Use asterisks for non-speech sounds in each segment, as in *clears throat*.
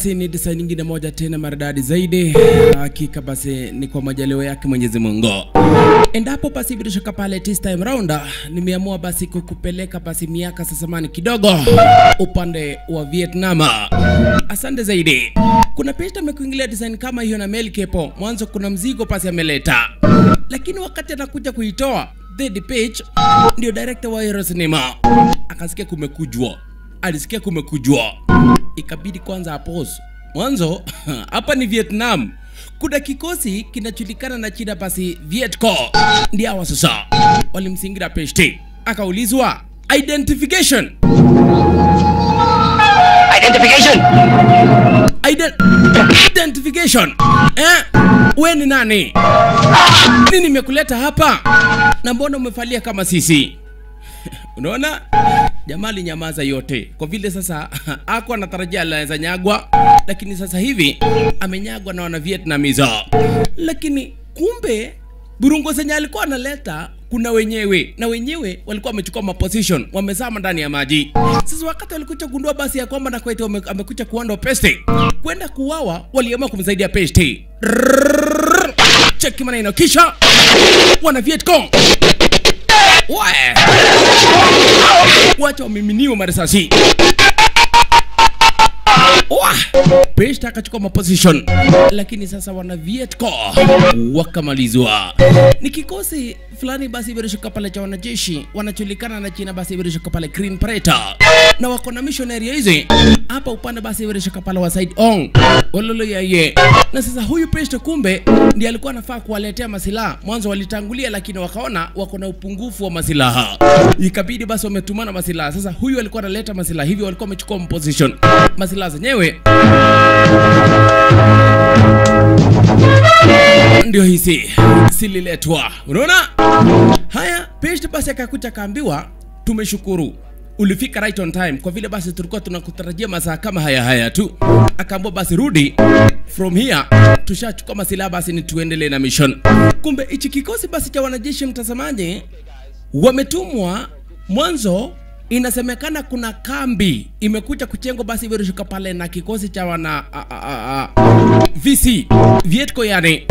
Basi ni design nyingine moja tena maridadi zaidi. Hakika basi ni kwa majaliwa yake Mwenyezi Mungu. Endapo basi bila pale this time round nimeamua basi kukupeleka basi miaka sasa mani kidogo upande wa Vietnam. Asante zaidi. Kuna pesta amekuingilia design kama hiyo na Melkepo. Mwanzo kuna mzigo basi ameleta, lakini wakati anakuja kuitoa Third Page ndio director wa Hero Cinema akasikia kumekujwa, alisikia kumekujwa, ikabidi kwanza apose mwanzo. *laughs* Hapa ni Vietnam, kuna kikosi kinajulikana na china basi Vietco, ndio hawa sasa walimsingira PHT, akaulizwa identification Identification! Ident identification eh? We ni nani? Nini nimekuleta hapa na mbona umefalia kama sisi? *laughs* Unaona, jamaa alinyamaza yote kwa vile sasa *laughs* ako anatarajia anaweza nyagwa, lakini sasa hivi amenyagwa na wana Vietnamese, lakini kumbe burungo zenye alikuwa analeta kuna wenyewe na wenyewe walikuwa wamechukua maposition wamezama ndani ya maji. Sasa wakati walikuja kugundua basi ya kwamba Nakwete amekuja kuondoa peste kwenda kuwawa, waliamua kumsaidia peste. Cheki maneno, kisha wana Vietcong Wae. wacha wamiminiwe marisasi! Pesta akachukua maposition, lakini sasa wana Vietco wakamalizwa. Ni kikosi fulani basi vilishuka pale cha wanajeshi wanachulikana na China basi vilishuka pale Green Predator, na wako na missionary hizi hapa upande basi vilishuka pale wa side on ololo yeye. Na sasa huyu Pesta kumbe ndiye alikuwa anafaa kuwaletea masilaha. Mwanzo walitangulia, lakini wakaona wako na upungufu wa masilaha, ikabidi basi wametumana masilaha. Sasa huyu alikuwa analeta masilaha, hivyo walikuwa wamechukua position. Masilaha zenyewe ndio hizi sililetwa. unaona haya. Peshte basi akakuja akaambiwa, tumeshukuru ulifika right on time, kwa vile basi tulikuwa tunakutarajia masaa kama haya haya tu. Akaambiwa basi rudi from here, tushachukua masilaha, basi ni tuendelee na mission. Kumbe hichi kikosi basi cha wanajeshi, mtazamaji, wametumwa mwanzo inasemekana kuna kambi imekuja kuchengwa basi virushuka pale na kikosi cha wana VC Vietco yani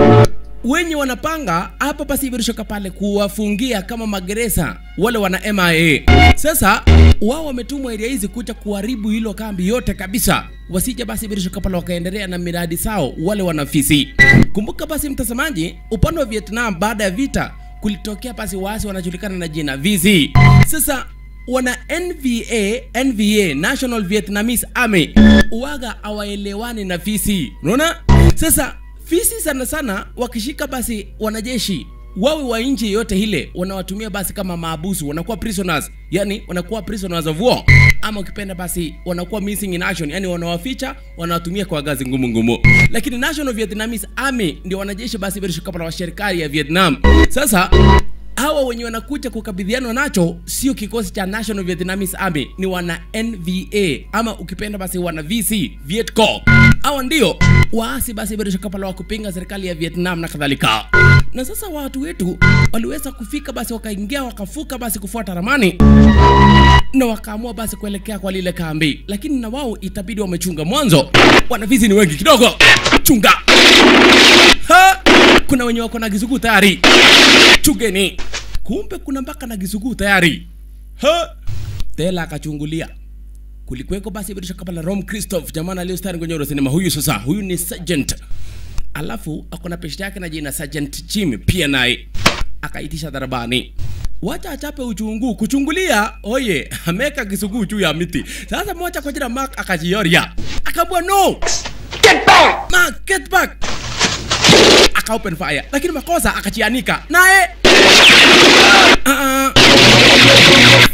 wenye wanapanga hapa basi imerushuka pale kuwafungia kama magereza wale wana MIA. Sasa wao wametumwa area hizi kuja kuharibu hilo kambi yote kabisa, wasije basi imerushuka pale wakaendelea na miradi sao wale wana. Kumbuka basi mtazamaji, upande wa Vietnam baada ya vita kulitokea basi waasi wanajulikana na jina VC. Sasa wana NVA NVA National Vietnamese Army uwaga awaelewani na fisi. Unaona? Sasa fisi sana sana wakishika basi wanajeshi wawe wa nchi yote ile wanawatumia basi kama maabusu, wanakuwa prisoners, yani wanakuwa prisoners of war, ama ukipenda basi wanakuwa missing in action, yani wanawaficha, wanawatumia kwa gazi ngumu ngumu. Lakini National Vietnamese Army ndio wanajeshi basi wa serikali ya Vietnam. Sasa hawa wenye wanakuja kukabidhiana nacho sio kikosi cha National Vietnamese Army, ni wana NVA ama ukipenda basi wana VC Vietco. Hawa ndio waasi basi bereshakapala shaka wa kupinga serikali ya Vietnam na kadhalika. Na sasa watu wetu waliweza kufika basi, wakaingia wakafuka basi kufuata ramani na wakaamua basi kuelekea kwa lile kambi, lakini na wao itabidi wamechunga. Mwanzo wanavizi ni wengi kidogo, chunga ha! kuna wenye wako na kizuguu tayari, chugeni Kumbe kuna mpaka na kizuguu tayari. Ha! Tela akachungulia. Kulikuweko basi bila kama la Rom Christoph jamani aliyostari kwenye sinema. Huyu sasa, huyu ni sergeant, alafu ako na yake na jina Sergeant Jimmy pia naye. Akaitisha darabani wacha achape uchungu kuchungulia. Oye, ameka kisuguu juu ya miti. Sasa mwacha kwa jina Mark akajioria, akaambua no, Get back! Mark get back, aka open fire, lakini makosa akachianika naye uh-uh.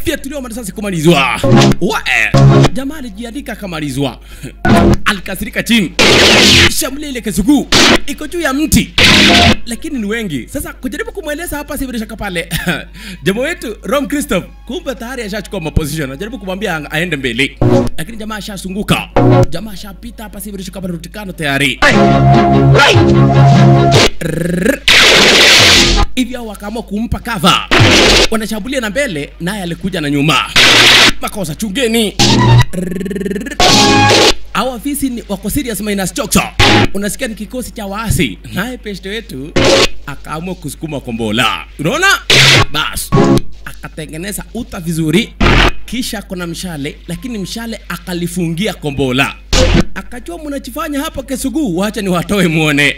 Fyatuliwa marisasi kumalizwa. Wae, jamaa alijianika akamalizwa. *laughs* Alikasirika chini, shambulia ile kisugu iko juu ya mti, lakini ni wengi. Sasa kujaribu kumweleza hapa si bila pale *laughs* jamaa wetu Rom Christoph, kumbe tayari ashachukua maposition, anajaribu kumwambia aende mbele, lakini jamaa ashasunguka, jamaa ashapita hapa si bila pale rutikano tayari hivi hao wakaamua kumpa kava wanashambulia na mbele, naye alikuja na nyuma. Makosa chungeni. Au afisi ni wako serious minus chokso unasikia ni kikosi cha waasi. Naye peshte wetu akaamua kusukuma kombola. Unaona? Bas. Akatengeneza uta vizuri kisha kuna mshale lakini mshale akalifungia kombola akajua mnachifanya hapa Kisuguu, wacha ni watoe muone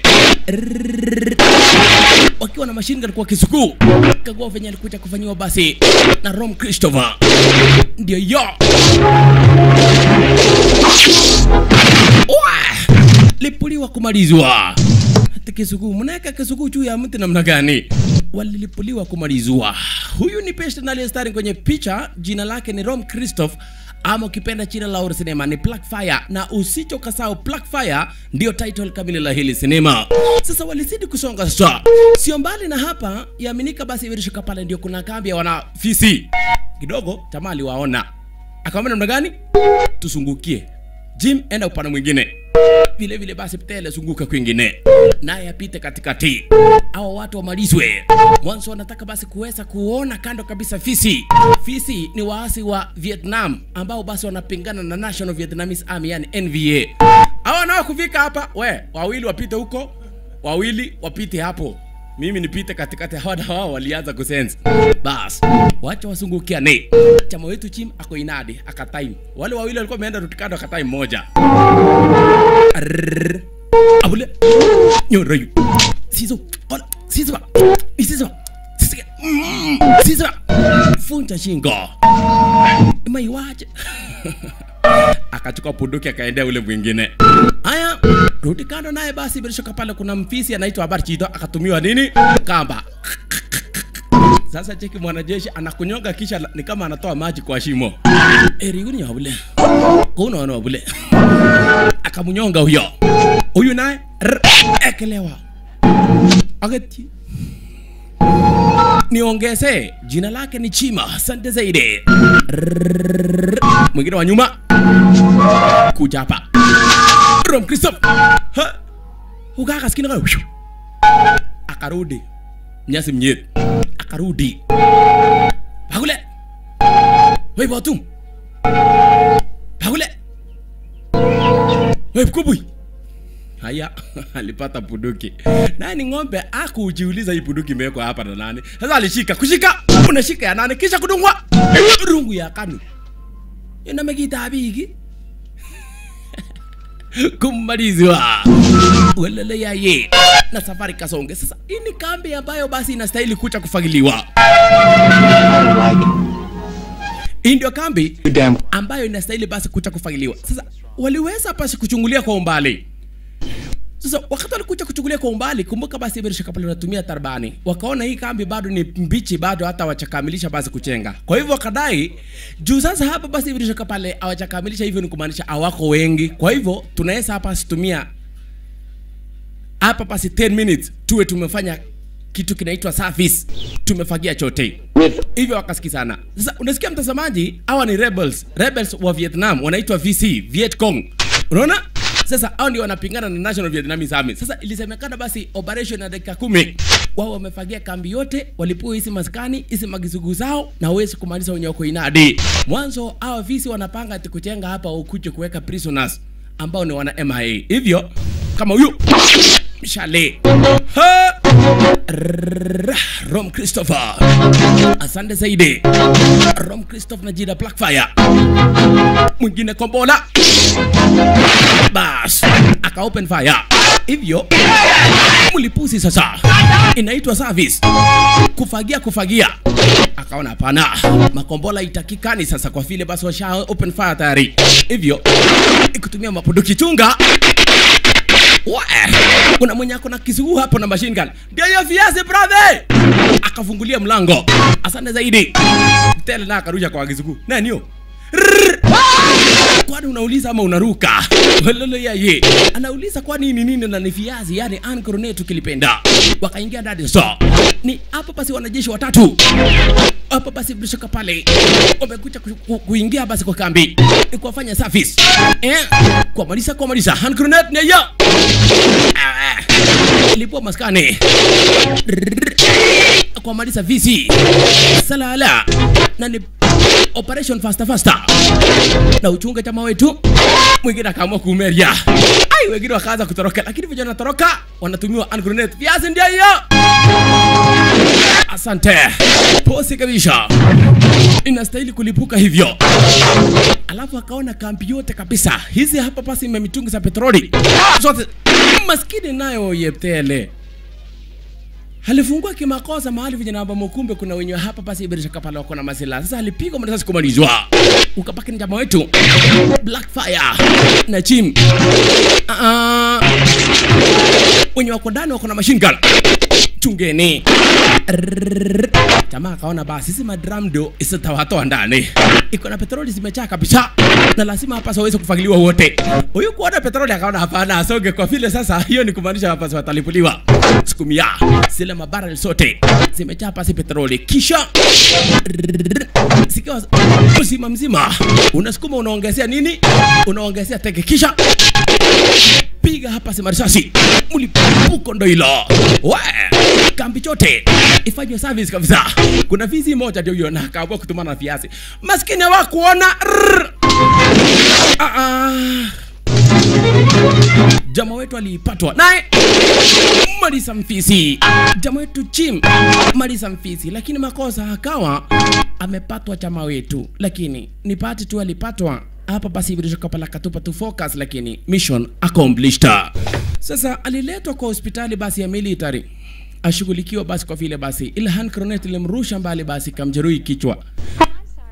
wakiwa na machine gun kwa Kisuguu, kagua venye alikuja kufanyiwa basi na rom christopher. Ndio yo Wah! lipuliwa kumalizwa. Kisuguu mnaweka kisuguu juu ya mti namna gani? Walilipuliwa kumalizwa. Huyu ni peshten aliyestari kwenye picha jina lake ni rom christoph ama ukipenda jina la sinema ni Blackfire na usichokasahau Blackfire ndio title kamili la hili sinema. Sasa walizidi kusonga sasa, sio mbali na hapa, yaaminika basi ilishuka pale, ndio kuna kambi ya wanafisi kidogo. Tamaa aliwaona akamwambia namna gani, tusungukie Jim, enda upande mwingine vile vile basi Ptele zunguka kwingine, naye apite katikati, hawa watu wamalizwe mwanzo. Wanataka basi kuweza kuona kando kabisa fisi. Fisi ni waasi wa Vietnam ambao basi wanapingana na National Vietnamese Army, yani NVA. Hawa nao kufika hapa, we wawili wapite huko, wawili wapite hapo, mimi nipite katikati. Hawa na wao walianza kusense, bas wacha wasungukiane. Chama wetu chim ako inadi akatime, wale wawili walikuwa wameenda rutikando akatime moja. Arrrr. abule. Nyorayu sizo ola. Sizo sizo sizo Mm, funja shingo. Maiwaje *laughs* akachukua punduki akaendea ule mwingine. Haya rudi kando naye basi bila shaka pale kuna mfisi anaitwa habari chito akatumiwa nini? Kamba. Sasa cheki mwanajeshi anakunyonga kisha ni kama anatoa maji kwa shimo. Eriguni wabule kuna wana wabule akamunyonga huyo. Huyu naye ekelewa. Agati. Niongeze jina lake ni chima asante zaidi. Mwingine wa nyuma kuja hapa rom Ha! ukakaskina Whew! akarudi. Nyasi mnyet akarudi. Bagule wei botum bagule wei kubui haya *laughs* alipata puduki nani ni ng'ombe akujiuliza hii puduki imewekwa hapa na nani? Sasa alishika. Kushika. Unashika ya nani? Kisha kudungwa. Rungu ya kanu inamekitabiki kumalizwa welele yaye na safari kasonge. Sasa hii ni kambi ambayo basi inastahili kucha kufagiliwa. Hii ndio kambi ambayo inastahili basi kucha kufagiliwa. Sasa waliweza basi kuchungulia kwa umbali sasa wakati walikuja kuchukulia kwa umbali kumbuka basi bila shaka pale wanatumia tarbani. Wakaona hii kambi bado ni mbichi bado hata wachakamilisha basi kuchenga. Kwa hivyo wakadai juu sasa hapa basi shaka pale hawajakamilisha hivyo ni kumaanisha hawako wengi. Kwa hivyo tunaweza hapa situmia hapa basi 10 minutes tuwe tumefanya kitu kinaitwa service. Tumefagia chote. Hivyo wakasikizana sasa unasikia mtazamaji hawa ni rebels. Rebels wa vietnam wanaitwa vc viet cong. Unaona sasa hao ndio wanapingana na national vietnamese army sasa ilisemekana basi operation ya dakika kumi wao wamefagia kambi yote walipua hizi maskani hizi magizugu zao na wezi kumaliza wenye wako inadi mwanzo hao visi wanapanga ati kujenga hapa ukuje kuweka prisoners ambao ni wana mia hivyo kama huyu mshale ha! Rom Christopher. Asante zaidi. Rom Christopher na Jida Blackfire. Mwingine Kombola. Bas, aka open fire. Hivyo mlipusi sasa inaitwa service. Kufagia kufagia. Akaona hapana, makombola itakikani sasa kwa vile basi washa open fire tayari. Hivyo ikutumia mapunduki chunga Wee. kuna mwenye ako na kisugu hapo na machine gun ndio hiyo viazi brother akafungulia mlango asante zaidi tele na akarusha kwa kisugu nani hiyo. Kwani unauliza ama unaruka? Walolo ya ye. Anauliza kwani ni nini na ni viazi yani ankorone tukilipenda. Wakaingia ndani so. Ni hapo basi wanajeshi watatu. Hapo basi bishoka pale. Wamekuja ku, ku, kuingia basi kwa kambi. Ni kuwafanya service. Eh? Kwa malisa kwa malisa hand grenade ni hiyo Ah, maskani. Kwa malisa visi salala. Na ni operation faster faster. Na uchunga chama wetu. Mwingine akaamua kuumeria. Ai wengine wakaanza kutoroka lakini vijana wanatoroka. Wanatumiwa hand grenade viazi ndio hiyo. Asante. Posi kabisa. Inastahili kulipuka hivyo. Alafu akaona kambi yote kabisa. Hizi hapa pasi mitungi za petroli. Zote. Maskini nayo yeptele alifungua kimakosa mahali vijana wa mkumbe kuna wenye hapa basi ibirisha pale wako na masila sasa alipigwa risasi kumalizwa ukapaki ni jamaa wetu. Blackfire na chim uh -uh. wenye wako ndani wako na machine gun chungeni jamaa akaona basi hizi ndio isitawatoa ndani. Iko na petroli zimejaa kabisa na lazima hapa waweze kufagiliwa wote. Huyu kuona petroli akaona hapana asonge kwa vile sasa hiyo ni kumaanisha hapa watalipuliwa. Sikumia zile mabarrel zote zimejaa pasi petroli. Kisha zikiwa mzima mzima unasukuma unaongezea nini? Unaongezea teke. Kisha piga hapa sema risasi, mlipuko ndo hilo. Kambi chote ifanywe service kabisa. Kuna vizi moja ndio hiyo na akaamua kutumana na fiasi, maskini hawakuona. Ah, ah. jama wetu alipatwa naye. Marisa Mfisi, jama wetu Chim Marisa Mfisi, lakini makosa akawa amepatwa chama wetu, lakini ni pati tu alipatwa hapa basi vilishokapala katupa tu focus, lakini mission accomplished. Sasa aliletwa kwa hospitali basi ya military ashughulikiwa basi kwa vile basi Ilhan grenade ilimrusha mbali basi kamjeruhi kichwa.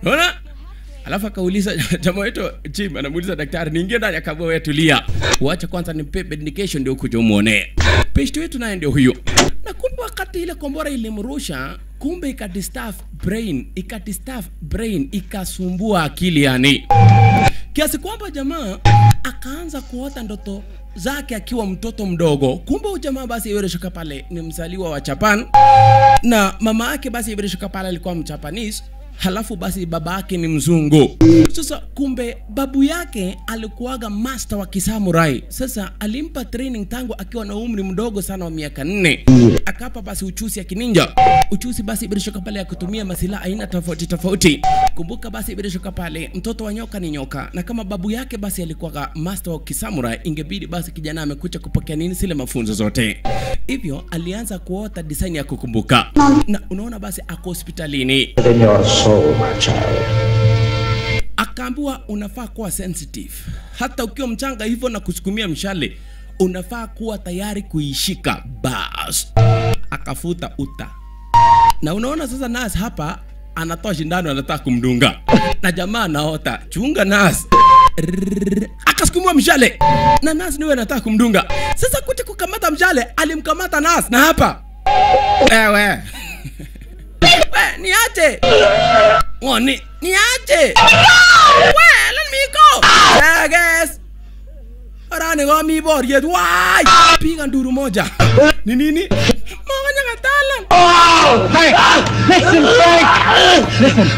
Unaona? Alafu akauliza *laughs* jamaa wetu Jim anamuuliza daktari, niingie ndani? Akaambia wewe tulia, wacha kwanza nipe medication ndio kuja umuone. Patient wetu naye ndio huyo. Na kumbe wakati ile kombora ilimrusha, kumbe ikadistaff brain, ikadistaff brain, ikasumbua akili yani, kiasi kwamba jamaa akaanza kuota ndoto zake akiwa mtoto mdogo. Kumbe huyu jamaa basi Iwereshoka pale ni mzaliwa wa Japan. Na mama yake basi Iwereshoka pale alikuwa mjapanese halafu basi baba yake ni mzungu. Sasa kumbe babu yake alikuwaga master wa kisamurai. Sasa alimpa training tangu akiwa na umri mdogo sana wa miaka nne, akapa basi uchusi ya kininja, Uchusi basi birishoka pale ya kutumia masilaha aina tofauti tofauti. Kumbuka basi birishoka pale mtoto wa nyoka ni nyoka, na kama babu yake basi alikuwaga master wa kisamurai, ingebidi basi kijana amekucha kupokea nini zile mafunzo zote. Hivyo alianza kuota design ya kukumbuka, na unaona basi ako hospitalini soul, my child. akaambiwa unafaa kuwa sensitive. Hata ukiwa mchanga hivyo na kusukumia mshale unafaa kuwa tayari kuishika. Bas. Akafuta uta. Na unaona sasa nas hapa anatoa shindano anataka kumdunga. Na jamaa anaota chunga nas akasukumwa mshale. Na nas niwe anataka kumdunga. Sasa kuti kukamata mshale alimkamata nas na hapa. Ewe *laughs* we niache Oh, ni niache we let me go Teges Arani ko mi boriet Why? Pigan duru moja ni nini Mokanya katalan Oh, Frank! Listen, Frank! Listen.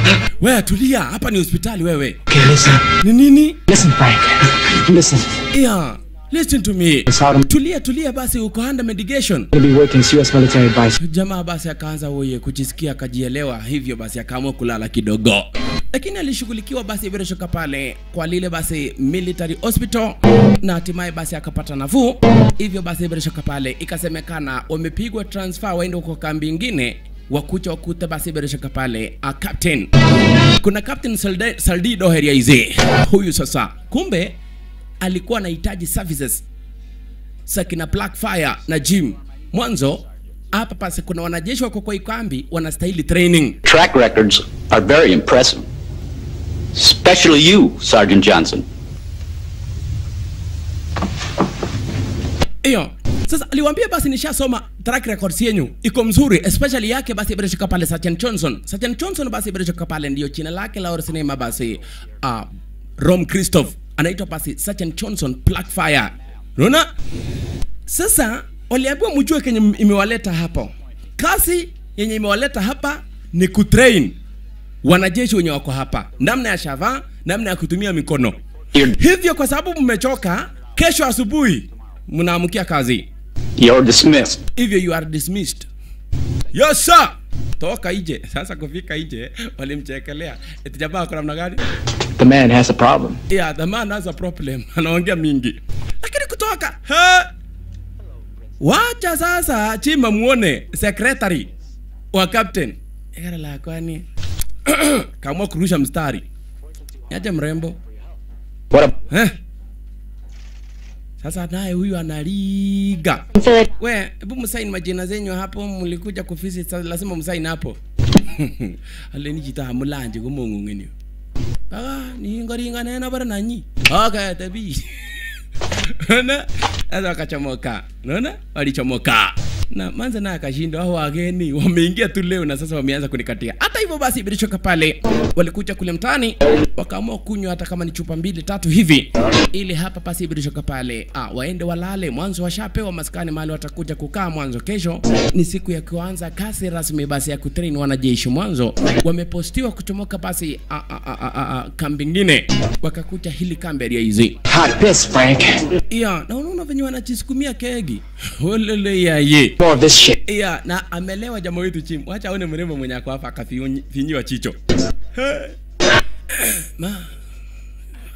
we tulia hapa ni hospitali wewe Okay, listen. ni nini Listen, Frank. Listen. yeah listen to me. Tulia tulia basi uko under medication. Be working serious U.S. military advice. jamaa basi akaanza uye kujisikia akajielewa hivyo basi akaamua kulala kidogo. Lakini alishughulikiwa basi bila shaka pale kwa lile basi military hospital na hatimaye basi akapata nafuu. Hivyo basi bila shaka pale ikasemekana wamepigwa transfer waende kwa kambi ingine wakucha wakuta basi bila shaka pale a captain. Kuna captain Saldi- saldido heriaize. Huyu sasa kumbe alikuwa anahitaji services za kina Blackfire na Jim. Mwanzo hapa pasi kuna wanajeshi wako kwa ikambi wanastahili training. Track records are very impressive. Especially you, Sergeant Johnson. Hiyo sasa aliwaambia basi nishasoma track records yenyu iko mzuri, especially yake basi bila shaka pale Sergeant Johnson. Sergeant Johnson basi bila shaka pale ndio jina lake la sinema basi uh, Rom Christoph anaitwa pasi Sachin Johnson Blackfire. Unaona? Sasa waliambiwa mjue kenye imewaleta hapo. Kazi yenye imewaleta hapa ni kutrain wanajeshi wenye wako hapa, namna ya shava, namna ya kutumia mikono. Hivyo kwa sababu mmechoka, kesho asubuhi mnaamkia kazi, you're dismissed. hivyo you are dismissed. Yes sir. Toka nje sasa kufika nje walimchekelea. Eti jamaa ako namna gani? The man has a problem. yeah, the man has a problem. *laughs* Anaongea mingi. Lakini kutoka. Ha! wacha sasa chima muone secretary wa captain. Era la kwani? *clears throat* Kaamua kurusha mstari. Yaje mrembo. What a eh? Sasa naye huyu analiga. We hebu msaini majina zenyu hapo mlikuja kufisi lazima msaini hapo. *laughs* Aleni jita mulanje kumong'ung'enio baka na bara nanyi. Okay tabi. *laughs* Na sasa wakachomoka. Wali walichomoka. Na manza na akashindwa hao wageni wameingia tu leo na sasa wameanza kunikatia. Hata hivyo basi bilichoka pale walikuja kule mtaani wakaamua kunywa hata kama ni chupa mbili tatu hivi. Ili hapa pasi bilichoka pale. Ah, waende walale mwanzo washapewa maskani mahali watakuja kukaa mwanzo. Kesho ni siku ya kuanza kazi rasmi basi ya kutrain wanajeshi mwanzo. Wamepostiwa kuchomoka basi ah, ah, ah, ah, ah, ah, kambi ingine wakakuta hili kambi ya hizi. Hot piss, Frank. ya na unaona venye wanajisukumia kegi. Olele ya ye. For this shit. ya na amelewa jamaa wetu chim wacha aone mrembo mwenye ako hapa akafinyiwa chicho. He. *coughs* ma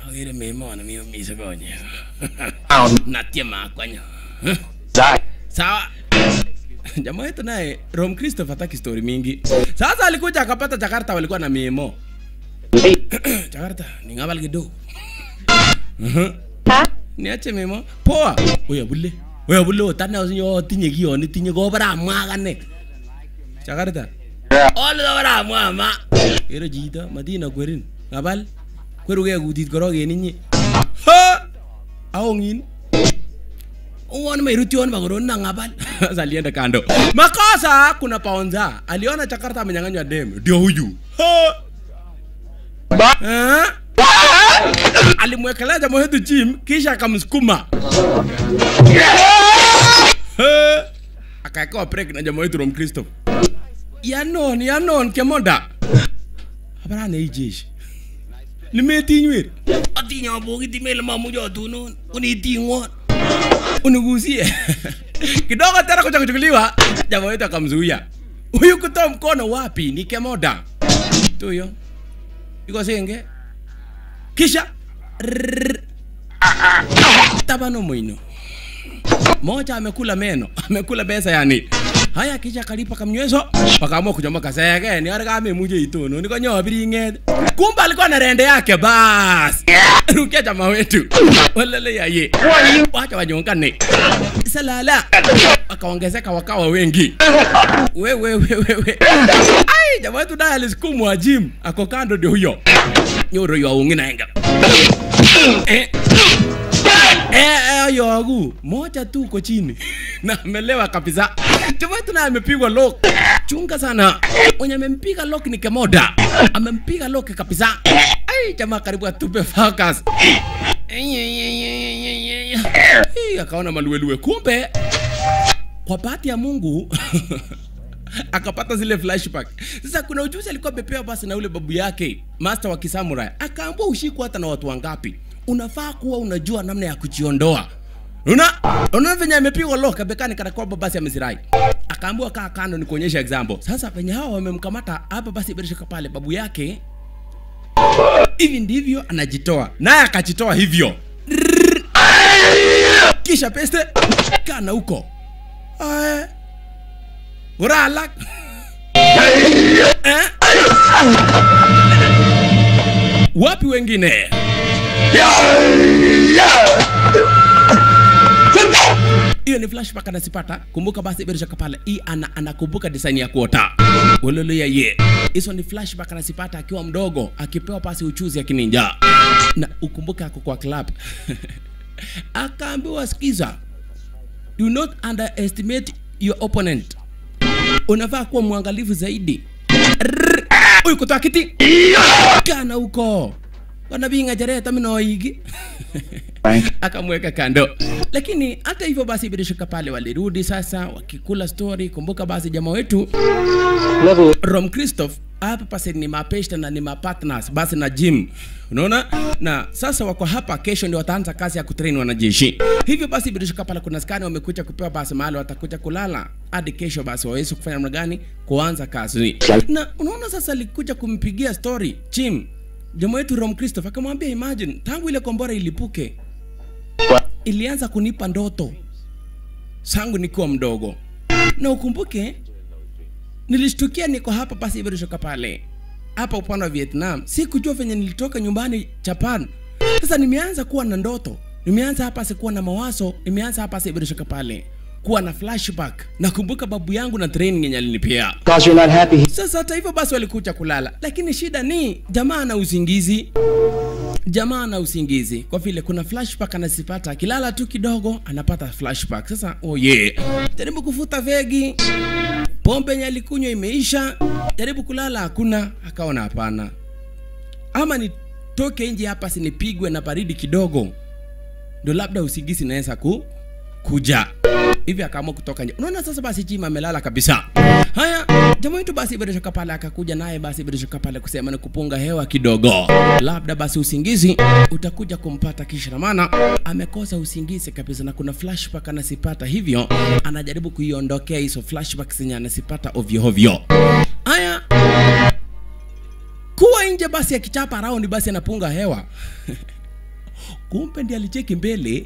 agire mimona mio misegonye Down. *laughs* natie makwanyo *laughs* sawa. Jamaa yetu naye rom christopher hataki story mingi. Sasa alikuja akapata jakarta walikuwa na mimo *coughs* jakarta ningabal kidogo. *coughs* Niache mimo poa. Oya bule oya bule otane osinyo tinye kiyoni tinye kobara amwakane jakarta. Ole kobara amwa ma kero chito matina kwerin ngabal kwerugei kutit korok en inye. Ha! Aongin uone mairution bakoron na ngabal *laughs* sasa alienda kando. Makosa kuna paonza. Aliona jakarta amenyang'anywa dem. Ndio huyu. Ha! Alimwekelea jamaa wetu chim kisha akamsukuma. Akaekewa break na jamaa wetu rom kristo yanon yanon kemonda. Abarane ijeshi nimetinyweri atinya bokiti mele mamuja atunon unitingwon unigusie *laughs* kidogo tena kuchakuchukuliwa. jamaa wetu huyu kutoa mkono wapi? Ni kemoda. Tuyo. Iko kisha. Tabano mwino moja amekula meno. *laughs* Amekula pesa yani haya kija kalipa kamnyweso pakaamua kuchomoka sege ni ara kama muje itono niko nyobiri ng'et kumbe alikuwa na rende yake bas. Rukia jama wetu. Walele yaye wacha wanyongane. Salala wakaongezeka wakawa wengi. We we we. ai jamaa wetu naye alisukumwa jim. Ako kando ndio huyo. Nyoro yaungi naenga eh Eh, yogu moja tu uko chini *laughs* na amelewa kabisa. Jamaa na amepigwa lock. Chunga sana. Mwenye amempiga lock ni Kemoda. Amempiga lock kabisa. Ai, jamaa karibu atupe focus. Hii akaona maluelue. Kumbe kwa bahati ya Mungu *laughs* akapata zile flashback. Sasa kuna ujuzi alikuwa amepewa basi na ule babu yake master wa kisamurai, akaambiwa ushikwa hata na watu wangapi, unafaa kuwa unajua namna ya kujiondoa. Una unaona venye amepigwa lock bekani kana kwamba basi amezirai. Akaambiwa kaa kando ni kuonyesha example. Sasa venye hawa wamemkamata hapa basi bila pale babu yake hivi ndivyo anajitoa. Naye akajitoa hivyo. Kisha peste kana huko. urala Uralak. Eh? Wapi wengine? Hiyo ni flashback anazipata. Kumbuka basi bila Kapala hii ana, anakumbuka design ya kuota. Uloloya ye hizo ni flashback anazipata akiwa mdogo akipewa pasi uchuzi ya kininja. Na ukumbuka ako kwa club. *laughs* Akaambiwa skiza do not underestimate your opponent. Unafaa kuwa mwangalifu zaidi. Uyu huyu kutoa kiti. Kana huko wanabinga jareta minoigi akamweka kando. Lakini hata hivyo basi bila shaka pale walirudi sasa wakikula story. Kumbuka basi jamaa wetu rom christoph hapa basi ni mapesta na ni mapartners basi na gym. Unaona? Na sasa wako hapa kesho ndio wataanza kazi ya kutrain wanajeshi. Hivyo basi bila shaka pale kuna skani wamekuja kupewa basi mahali watakuja kulala. Hadi kesho basi waweze kufanya namna gani? Kuanza kazi. Na unaona sasa alikuja kumpigia story chim jamaa wetu Rom Christopher akamwambia imagine tangu ile kombora ilipuke ilianza kunipa ndoto sangu nikiwa mdogo. Na ukumbuke nilishtukia niko hapa basi birishoka pale hapa upande wa Vietnam. Sikujua venye nilitoka nyumbani Japan. Sasa nimeanza kuwa na ndoto. Nimeanza hapa sikuwa na mawazo. Nimeanza hapa sibirishoka pale kuwa na flashback. Nakumbuka babu yangu na training yenye alinipea. Sasa hata hivyo basi walikuja kulala. Lakini shida ni jamaa na usingizi. Jamaa na usingizi. Kwa vile kuna flashback anazipata akilala tu kidogo anapata flashback. Sasa oh yeah. Jaribu kufuta vegi. Pombe yenye alikunywa imeisha. Jaribu kulala hakuna. Akaona hapana. Ama nitoke nje hapa sinipigwe na baridi kidogo. Ndio labda usingizi naweza ku kuja. Hivi akaamua kutoka nje. Unaona sasa basi chima amelala kabisa. Haya jamaa wetu basi birishoka pale akakuja naye basi birishoka pale kusema ni kupunga hewa kidogo. Labda basi usingizi utakuja kumpata kisha na maana amekosa usingizi kabisa na kuna flashback anasipata hivyo anajaribu kuiondokea hizo flashback zenye anasipata ovyo ovyo. Haya kuwa nje basi akichapa raundi basi anapunga hewa *laughs* kumbe ndi alicheki mbele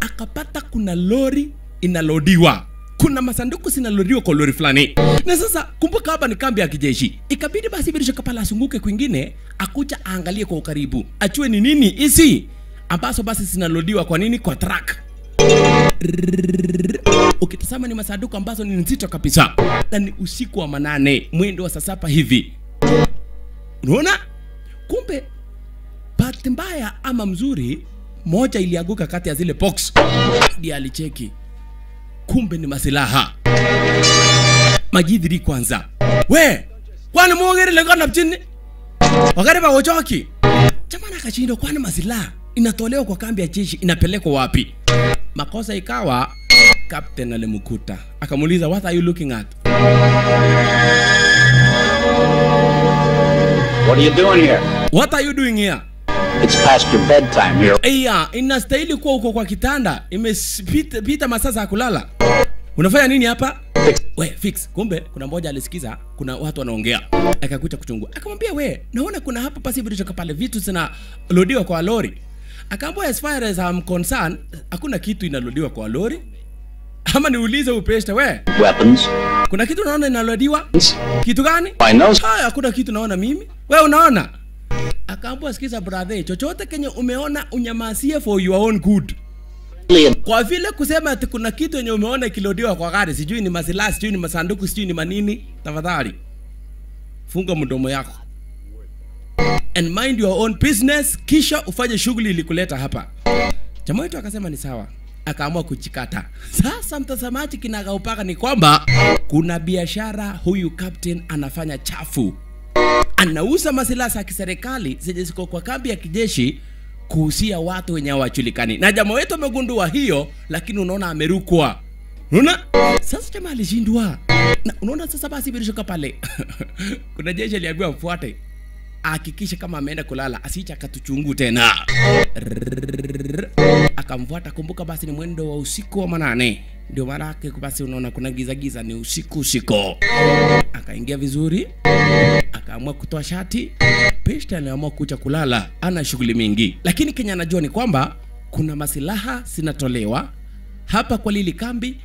akapata kuna lori inalodiwa. Kuna masanduku zinalodiwa kwa lori fulani. Na sasa kumbuka hapa ni kambi ya kijeshi. Ikabidi basi birisha kapala asunguke kwingine akuja aangalie kwa ukaribu achue ni nini isi ambazo basi zinalodiwa kwa nini kwa truck. Ukitazama ni masanduku ambazo ni nzito kabisa na ni usiku wa manane mwendo wa sasapa hivi. Unaona? Kumbe bahati mbaya ama mzuri moja ilianguka kati ya zile box. Ndiye alicheki. Kumbe ni masilaha. Majidhiri kwanza. We kwani muongerele kana chini wakati pa uchoki. Jamani akashindwa kwani masilaha inatolewa kwa kambi ya jeshi inapelekwa wapi? Makosa ikawa captain alimkuta akamuuliza what are you looking at? What are you doing here? what are you doing here It's past your bedtime here. Iya, inastahili kuwa uko kwa kitanda, imepita pita masaa ya kulala. Unafanya nini hapa? We, fix. Kumbe kuna mmoja alisikiza kuna watu wanaongea, Akakuita kuchungua, akamwambia we, naona kuna hapa pasi vitu pale vitu zinalodiwa kwa lori. Akaambia as far as I'm concerned, hakuna kitu inalodiwa kwa lori. Ama niulize upeste we, Weapons. kuna kitu naona inalodiwa? Kitu gani? I know. Haya, hakuna kitu naona mimi. We unaona? Akaambia sikiza brother, chochote kenye umeona unyamazie for your own good. Kwa vile kusema ati kuna kitu yenye umeona ikilodiwa kwa gari, sijui ni masilaha, sijui ni masanduku, sijui ni manini, tafadhali funga mdomo yako and mind your own business, kisha ufanye shughuli ilikuleta hapa. Jamaa wetu akasema ni sawa, akaamua kujikata. Sasa mtazamaji, kinagaupaka ni kwamba kuna biashara huyu captain anafanya chafu anauza masilaha za kiserikali zenye ziko kwa kambi ya kijeshi kuhusia watu wenye hawajulikani, na jamaa wetu amegundua hiyo, lakini unaona amerukwa. Unaona? Sasa jamaa alishindwa, na unaona sasa basi birishoka pale. *laughs* Kuna jeshi aliambiwa mfuate. Ahakikishe kama ameenda kulala asicha akatuchungu tena. Akamfuata kumbuka basi ni mwendo wa usiku wa manane ndio maana yake basi unaona kuna giza giza ni usiku usiku akaingia vizuri akaamua kutoa shati Pesta aliamua kucha kulala ana shughuli mingi. Lakini kenya anajua ni kwamba kuna masilaha zinatolewa hapa kwa lili kambi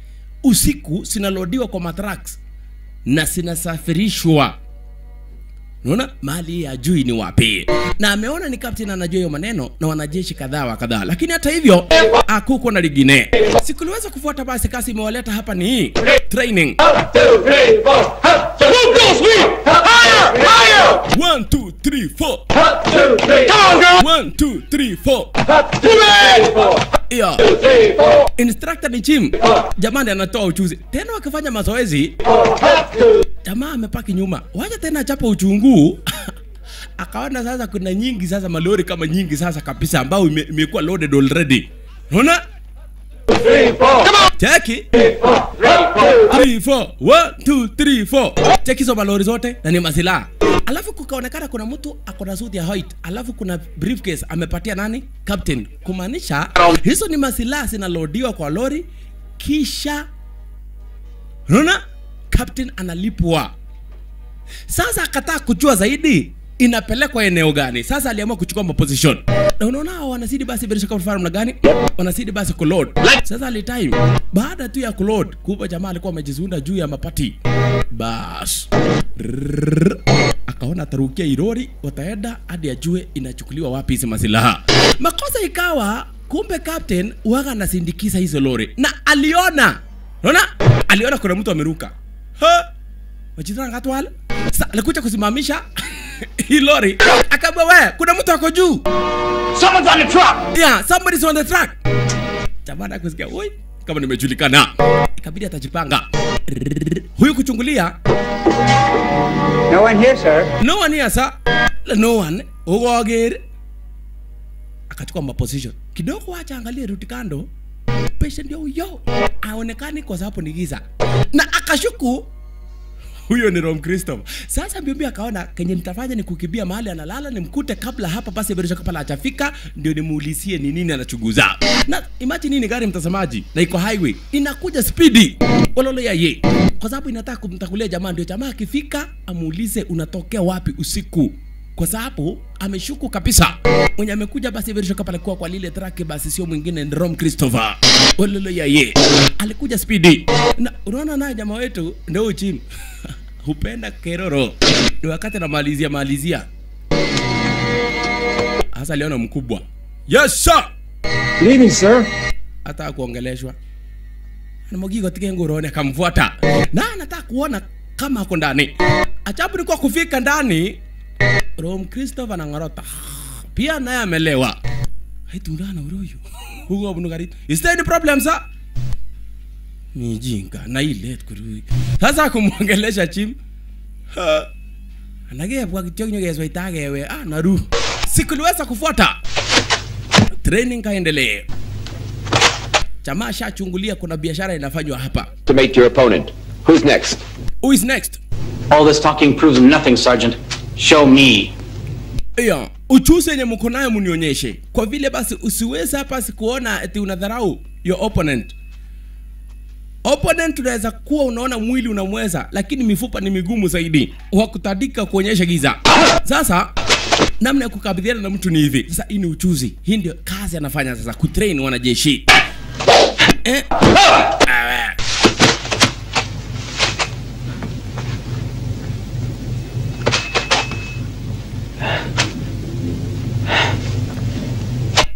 usiku zinalodiwa kwa matraks na zinasafirishwa. Unaona mali ya juu ni wapi? Na ameona ni captain anajua hiyo maneno na wanajeshi kadhaa wa kadhaa. Lakini hata hivyo akuko na ligine sikuliweza kufuata basi kasi imewaleta hapa ni hii training. One, two, three, four. One, two, three, four. Yeah. Instructor ni Jim. Jamani anatoa uchuzi. Tena wakifanya mazoezi, jamaa amepaki nyuma. Wacha tena achapa uchunguu. *laughs* Akaona sasa kuna nyingi sasa malori kama nyingi sasa kabisa ambao ime- imekuwa loaded already. Unaona? Cheki. 3 4 1 2 3 4 cheki hizo malori zote na ni masilaha alafu kukaonekana kuna mtu akona suit ya white. Alafu kuna briefcase amepatia nani? Captain. Kumaanisha hizo ni masilaha zinalodiwa kwa lori kisha unaona captain analipwa. Sasa akataa kujua zaidi inapelekwa eneo gani? Sasa aliamua kuchukua maposition. Na unaona hao wanazidi basi bila shaka mfano gani? Wanazidi basi kuload sasa alitime baada tu ya kuload kumbe jamaa alikuwa amejizunda juu ya mapati. Bas. Akaona atarukia irori wataenda hadi ajue inachukuliwa wapi hizi masilaha. Makosa ikawa kumbe captain waga anasindikiza hizo lori. Na aliona. Unaona? Aliona kuna mtu ameruka. Ha wajitana ngatwala sasa alikuja kusimamisha *laughs* *coughs* hii lori. Akaambia wewe kuna mtu ako juu. Someone's on the truck! yeah somebody's on the truck. Jamani kusikia oi kama nimejulikana. Ikabidi atajipanga. Huyu kuchungulia. No one here, sir. no one here sir. No one. Ugoger akachukua maposition kidogo acha angalie ruti kando. Patient ndio huyo aonekani kwa sababu ni giza. Na akashuku huyo ni Rom Christopher. Sasa mbio akaona kenye nitafanya ni kukimbia mahali analala nimkute kabla hapa basi Berisha kapala hajafika ndio nimuulizie ni nini anachuguza. Na imagine nini gari mtazamaji na iko highway. Inakuja spidi walolo ya ye. Kwa sababu inataka kumtakulia jamaa, ndio jamaa akifika amuulize unatokea wapi usiku. Kwa sababu ameshuku kabisa. Mwenye amekuja basi shaka pale kwa lile traki basi sio mwingine ni Rom Christopher ololo ya ye. Alikuja spidi na unaona naye jamaa wetu ndio uchim *laughs* hupenda keroro. Ni wakati anamalizia malizia. Hasa aliona mkubwa. Yes sir! Good evening, sir. hata kuongeleshwa anamwagika katika ngoroni akamfuata. Na anataka kuona kama ako ndani. Ajabu ni kwa kufika ndani. Rom christopher anang'orota pia naye amelewa. Haitundana uroyo hugo abunugari *laughs* is there any problem sir ni jinga na ile kurui sasa kumwongelesha chim ha, anagebwa kityo nyogezwa itagewe ah naru sikuliweza kufuata training kaendelee jamaa shachungulia kuna biashara inafanywa hapa To meet your opponent. Who's next? who is next All this talking proves nothing, Sergeant. Show me. yeah. uchuzi yenye mko nayo mnionyeshe kwa vile basi usiweze hapa sikuona eti unadharau your opponent opponent unaweza kuwa unaona mwili unamweza lakini mifupa ni migumu zaidi. Wakutadika kuonyesha giza. Sasa namna ya kukabiliana na mtu ni hivi. Sasa hii ni uchuzi hii ndio kazi anafanya sasa kutrain wanajeshi. Eh?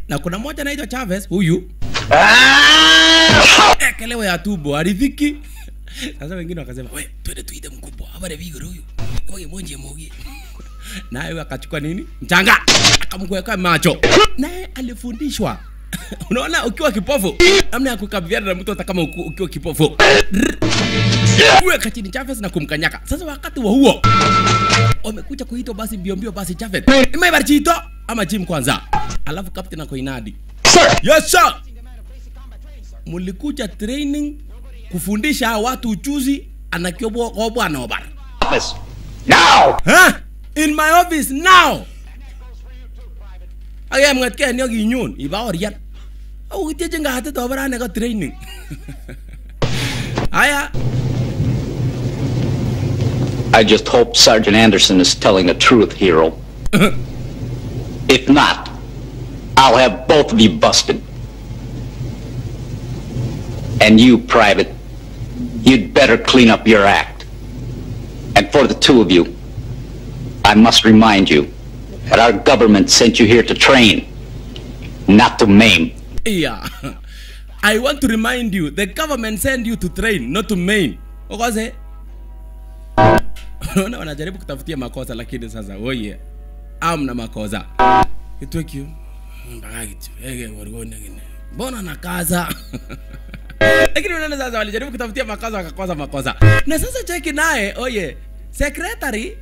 Na kuna mmoja anaitwa Chavez huyu ekelewa ya tumbo aridhiki sasa wengine wakasema we twende tuite mkubwa habari vigoro huyu. Oye monje mogi naye akachukua nini? Mchanga. Akamkweka macho. Naye alifundishwa. *laughs* Unaona ukiwa kipofu namna ya kukabiliana na mtu hata kama ukiwa kipofu. Kuweka chini Chavez na kumkanyaka. Sasa wakati wa huo wamekuja kuitwa basi mbio mbio basi Chavez. Imeibar chito ama Jim kwanza? Alafu captain ako inadi. Sir! yes sir mulikuja training kufundisha hawa watu uchuzi anakiobwa na obara Now! huh? in my office now aya mngatke ni oginyun iba orian au kitieje ngate to obara ne ka training *laughs* aya I just hope Sergeant Anderson is telling the truth, hero. *laughs* if not, I'll have both of you busted. And you, Private, you'd better clean up your act. And for the two of you, I must remind you that our government sent you here to train, not to maim. yeah *laughs* i want to remind you the government sent you to train not to maim. ukoze *laughs* unaona wanajaribu kutafutia makosa lakini sasa oye amna makosa kitwekio Mbaga kitu ege wargone gine Bona nakaza *laughs* lakini unaona sasa walijaribu kutafutia makosa wakakosa makosa? Na sasa cheki naye oye secretary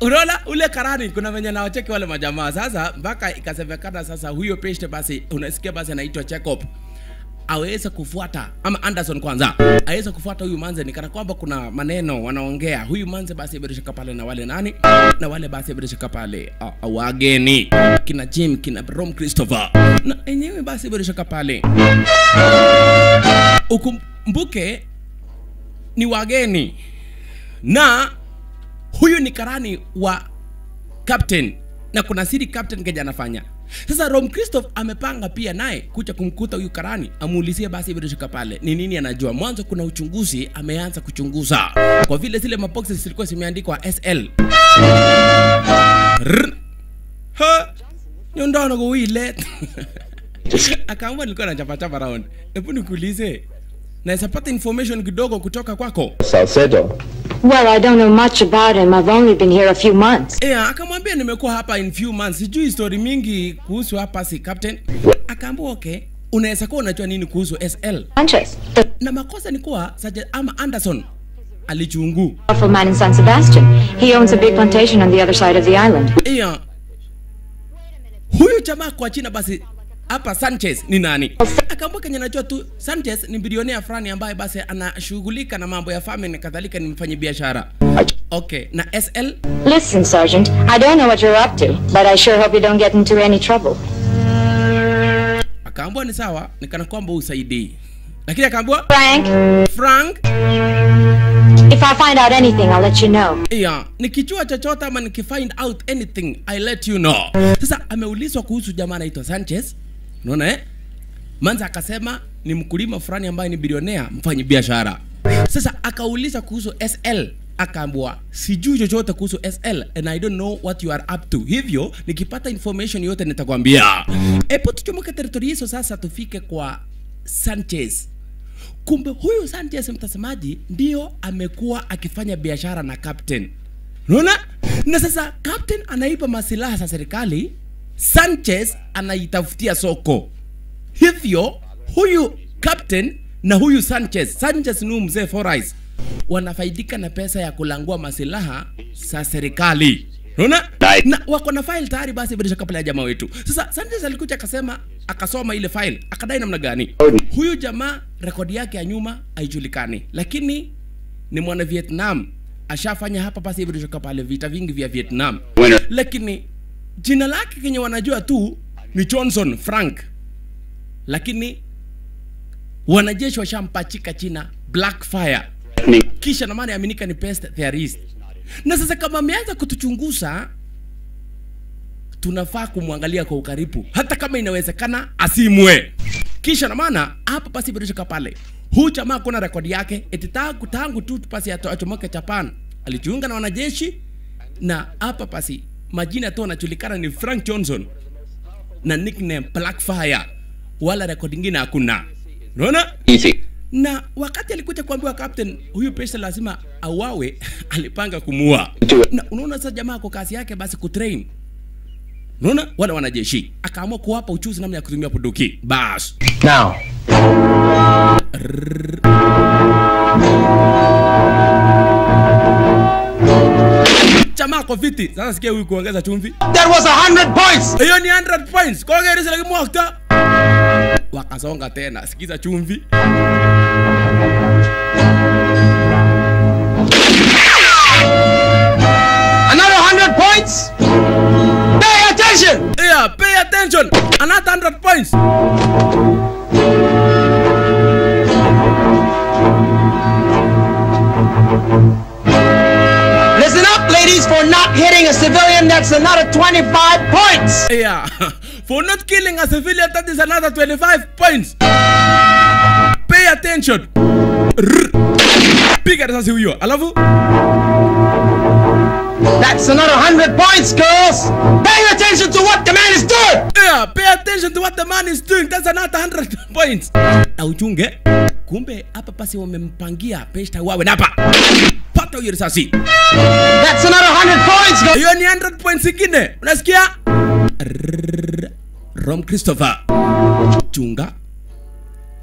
unaona ule karani kuna venye nawacheki wale majamaa. Sasa mpaka ikasemekana sasa huyo patient basi unasikia basi anaitwa check up aweze kufuata ama Anderson kwanza aweze kufuata huyu manze, nikana kwamba kuna maneno wanaongea huyu manze, basi bila shaka pale na wale nani? Na wale basi bila shaka pale wageni kina Jim kina Rom Christopher. Na enyewe basi bila shaka pale ukumbuke ni wageni. Na huyu ni karani wa captain. Na kuna siri captain keja anafanya sasa rom christoph amepanga pia naye kuja kumkuta huyu karani amuulizie basi vilishika pale ni nini anajua? Mwanzo kuna uchunguzi ameanza kuchunguza. Kwa vile zile maboxes zilikuwa zimeandikwa sl Rrr. ha! Nyondono kuwile *laughs* akaamua nilikuwa round. Hebu nikuulize naweza pata information kidogo kutoka kwako Salcedo. Well, I don't know much about him. I've only been here a few months. Yeah, akamwambia nimekuwa hapa in few months, sijui story mingi kuhusu hapa si captain. Akaambia okay, unaweza kuwa unajua nini kuhusu SL, Sanchez, na makosa ni kuwa Sergeant ama Anderson alichungu. powerful man in San Sebastian. He owns a big plantation on the other side of the island. Yeah. Huyu jamaa kwa china basi hapa Sanchez ni nani? Akaambia kenye najua tu Sanchez ni bilionea fulani ambaye basi anashughulika na mambo ya famine na kadhalika, ni mfanyi biashara. Okay, na SL Listen, Sergeant, I don't know what you're up to, but I sure hope you don't get into any trouble. akaambua ni sawa, nikana kwamba usaidii, lakini akaambua Frank, Frank if I find out anything, I'll let you know. yeah, nikijua chochote ama nikifind out anything I let you know. Sasa ameulizwa kuhusu jamaa anaitwa Sanchez, unaona eh? Manza akasema ni mkulima fulani ambaye ni bilionea mfanyi biashara. Sasa akauliza kuhusu SL akaambua sijui chochote kuhusu SL and I don't know what you are up to. Hivyo nikipata information yote nitakwambia. Epo tuchomoke teritori hizo sasa, tufike kwa Sanchez. Kumbe huyu Sanchez mtazamaji, ndio amekuwa akifanya biashara na captain. Unaona? Na sasa captain anaipa masilaha za serikali, Sanchez anaitafutia soko. Hivyo huyu captain na huyu Sanchez, Sanchez ni mzee Forais, wanafaidika na pesa ya kulangua masilaha za serikali. Unaona? Na wako na file tayari basi bila shaka pale ya jamaa wetu. Sasa Sanchez alikuja akasema akasoma ile file, akadai namna gani? Huyu jamaa rekodi yake ya nyuma haijulikani, lakini ni mwana Vietnam ashafanya hapa basi bila pale vita vingi vya Vietnam. Lakini jina lake kenye wanajua tu ni Johnson Frank, lakini wanajeshi washampachika China Blackfire kisha na maana yaaminika ni pest theorist. Na sasa kama ameanza kutuchunguza, tunafaa kumwangalia kwa ukaribu, hata kama inawezekana asimwe. Kisha na maana hapa basi bila pale, huu jamaa kuna rekodi yake eti tangu tangu tu pasi ato- achomoke Japan alijiunga na wanajeshi, na hapa basi majina tu anajulikana ni Frank Johnson na nickname Blackfire, wala rekodi ingine hakuna. Unaona? Na wakati alikuja kuambiwa captain huyu pesa lazima awawe, *laughs* alipanga kumuua. Na unaona sasa jamaa kwa kazi yake basi kutrain. Unaona? Wale wanajeshi. Akaamua kuwapa uchuzi namna ya kutumia bunduki. Bas. Now, kwa viti sasa sikia huyu kuongeza chumvi. There was a hundred points. hiyo ni 100 points. Kogerisa lakini mwakta wakasonga tena. Sikiza chumvi. Another hundred points. Pay attention. yeah pay attention. Another 100 points for not hitting a civilian. That's another twenty-five points. Yeah. *laughs* For not killing a civilian, that is another 25 points. Pay attention. Piga risasi huyo. Alafu That's another hundred points, girls. Pay attention to what the man is doing. yeah, pay attention to what the man is doing. That's another 100 *laughs* points. Na uchunge. Kumbe hapa pasi wamempangia pesta wawe napa. Pata huyo risasi. That's another hundred points, girls. Hiyo ni 100 points ingine. Unasikia? Rom Christopher. Chunga.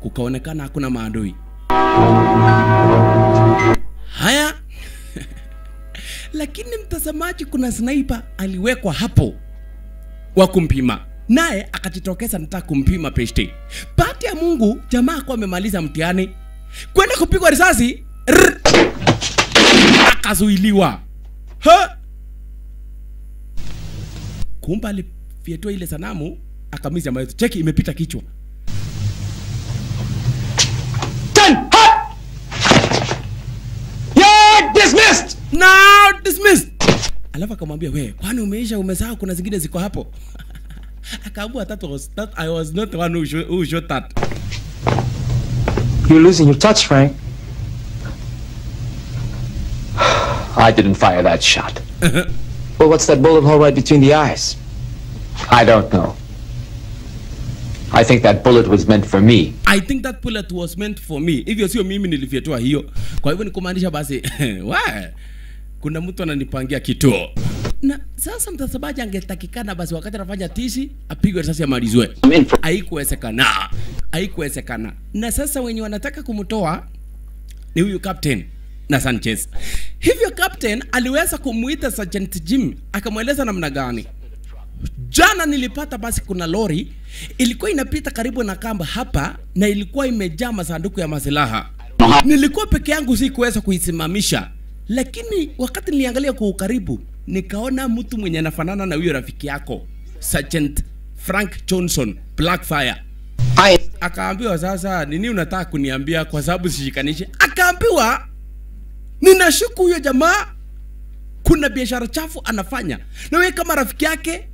Kukaonekana hakuna maadui. Haya. Lakini mtazamaji, kuna sniper aliwekwa hapo wa kumpima, naye akajitokeza nataka kumpima peshte. Baada bahati ya mungu jamaa akuwa amemaliza mtihani kwenda kupigwa risasi rrr, akazuiliwa ha! kumbe alifyetua ile sanamu akamiza jamaa cheki imepita kichwa Done! Hot! You're dismissed! now dismissed alafu akamwambia we kwani umeisha umesahau kuna zingine ziko hapo *laughs* akaambua that was, that I was not the one who, showed, who shot that You're losing your touch, Frank. *sighs* I didn't fire that shot. *laughs* Well, what's that bullet hole right between the eyes? I don't know. I think that bullet was meant for me. I think that bullet was meant for me hivyo sio mimi nilifyetua hiyo kwa hivyo ni kumaanisha basi *laughs* wa kuna mtu ananipangia kituo. Na sasa mtazamaji angetakikana basi wakati anafanya tishi apigwe risasi amalizwe. Haikuwezekana. Haikuwezekana. Na sasa wenye wanataka kumtoa ni huyu captain na sanchez. Hivyo captain aliweza kumuita sergeant jim akamweleza namna gani? Jana nilipata basi kuna lori ilikuwa inapita karibu na kamba hapa na ilikuwa imejaa masanduku ya masilaha. Nilikuwa peke yangu sikuweza kuisimamisha lakini wakati niliangalia kwa ukaribu nikaona mtu mwenye anafanana na huyo rafiki yako sergeant frank johnson blackfire. Aye. akaambiwa sasa nini unataka kuniambia? Kwa sababu sishikanishi. Akaambiwa ninashuku huyo jamaa kuna biashara chafu anafanya. Na wewe kama rafiki yake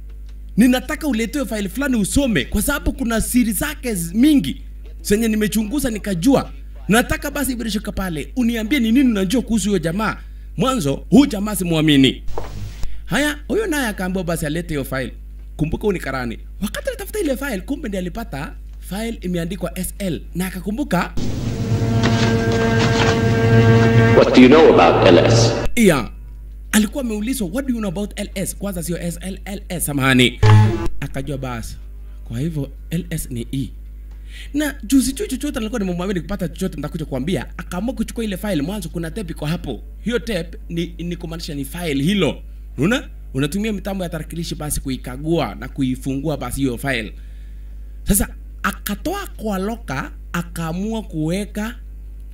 ninataka uletewe faili fulani usome kwa sababu kuna siri zake mingi zenye nimechunguza nikajua. Nataka basi ibirishoka pale uniambie ni nini unajua kuhusu huyo jamaa mwanzo huyu jamaa simwamini. Haya huyo naye akaambiwa basi alete hiyo file. Kumbuka ni karani. Wakati alitafuta ile file kumbe ndiye alipata file imeandikwa sl na akakumbuka. What do you know about LS? yeah. alikuwa ameulizwa what do you know about ls kwanza sio SL, LS samahani. Akajua basi. Kwa hivyo ls ni e na juzi tu chochote nilikuwa nimemwambia nikipata chochote nitakuja kuambia akaamua kuchukua ile file. Mwanzo kuna tape iko hapo. Hiyo tape ni, ni kumaanisha ni file hilo. Unaona? Unatumia mitambo ya tarakilishi basi kuikagua na kuifungua basi hiyo file. Sasa akatoa kwa loka akaamua kuweka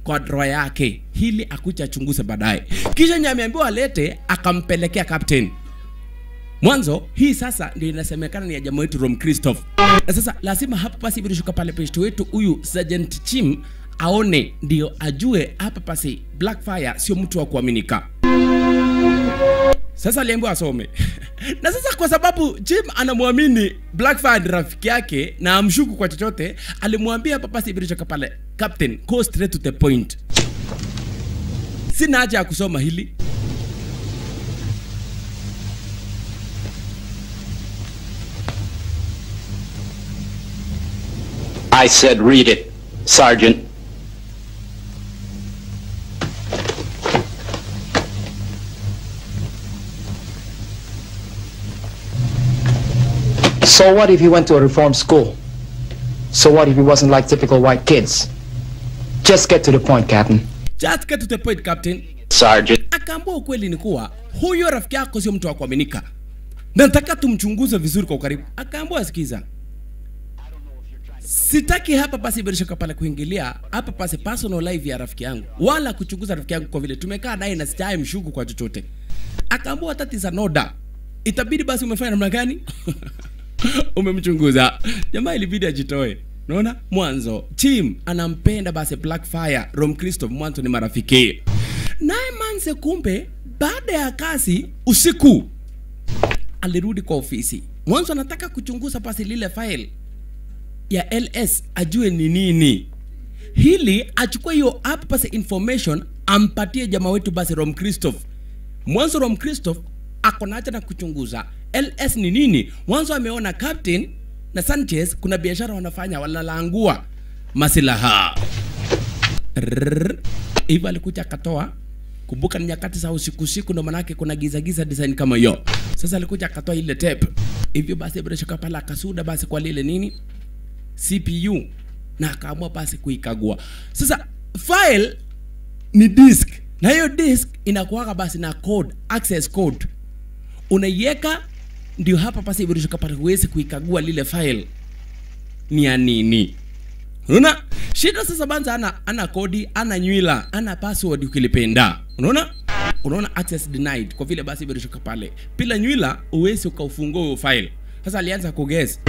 kwa drawer yake ili akuja achunguze baadaye. Kisha nyeameambiwa alete akampelekea captain mwanzo hii sasa ndio inasemekana ni ya jamaa wetu rom christoph na sasa lazima hapa basi tushuka pale page wetu huyu sergeant chim aone ndio ajue hapa pasi blackfire sio mtu wa kuaminika. Sasa aliambiwa asome. *laughs* Na sasa kwa sababu jim anamwamini blackfire ni rafiki yake na amshuku kwa chochote alimwambia hapa papa tushuka pale captain go straight to the point. Sina haja ya kusoma hili I said read it, Sergeant. So what if he went to a reform school? So what if he wasn't like typical white kids? Just get to the point, Captain. just get to the point captain Sergeant. akaambua ukweli ni kuwa huyo rafiki yako sio mtu wa kuaminika nataka tumchunguze vizuri kwa ukaribu akaambua sikiza sitaki hapa basi shaka pale kuingilia hapa pasi personal life ya rafiki yangu. Wala kuchunguza rafiki yangu kwa vile tumekaa naye na sijai mshuku kwa chochote. Akaambua that is an order itabidi basi umefanya namna gani? *laughs* Umemchunguza. Jamaa ilibidi ajitoe. Unaona? mwanzo. Team anampenda basi blackfire rom christoph mwanzo ni marafiki. Naye manze kumbe baada ya kazi usiku alirudi kwa ofisi. Mwanzo anataka kuchunguza basi lile file ya ls ajue ni nini. Hili achukue hiyo app basi information ampatie jamaa wetu basi rom christoph mwanzo rom christoph ako na na kuchunguza. Ls ni nini? Mwanzo ameona captain na sanchez kuna biashara wanafanya wanalangua masilaha. Hivyo alikuja akatoa. Kumbuka ni nyakati za usiku usiku ndo manake kuna giza giza design kama hiyo. Sasa alikuja akatoa ile tape. Hivyo basi bila pale akasuda basi kwa lile nini cpu na akaamua basi kuikagua. Sasa file ni disk. Na hiyo disk inakuaga basi na code access code. Unaiweka ndio hapa basi virishoka pale huwezi kuikagua lile file. Ni ya nini? Unaona? Shida sasa banza ana ana kodi ana nywila ana password ukilipenda. Unaona? Unaona access denied kwa vile basi imerushika pale bila nywila uwezi ukaufungua huyo file. Sasa alianza kuguess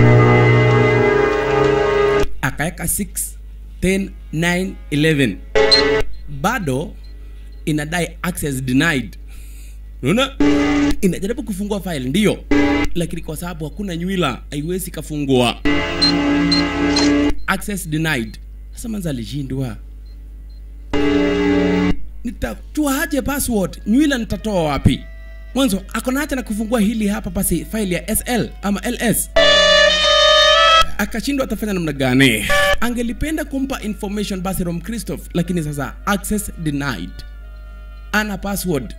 akaweka 6 10 9 11 bado inadai access denied. Unaona? Inajaribu kufungua file ndio. Lakini kwa sababu hakuna nywila haiwezi kafungua access denied. Sasa manza alishindwa. Nitatua aje password? Nywila nitatoa wapi? Mwanzo akona haja na kufungua hili hapa basi file ya sl ama ls akashindwa atafanya namna gani? Angelipenda kumpa information basi rom christoph lakini sasa access denied. Ana password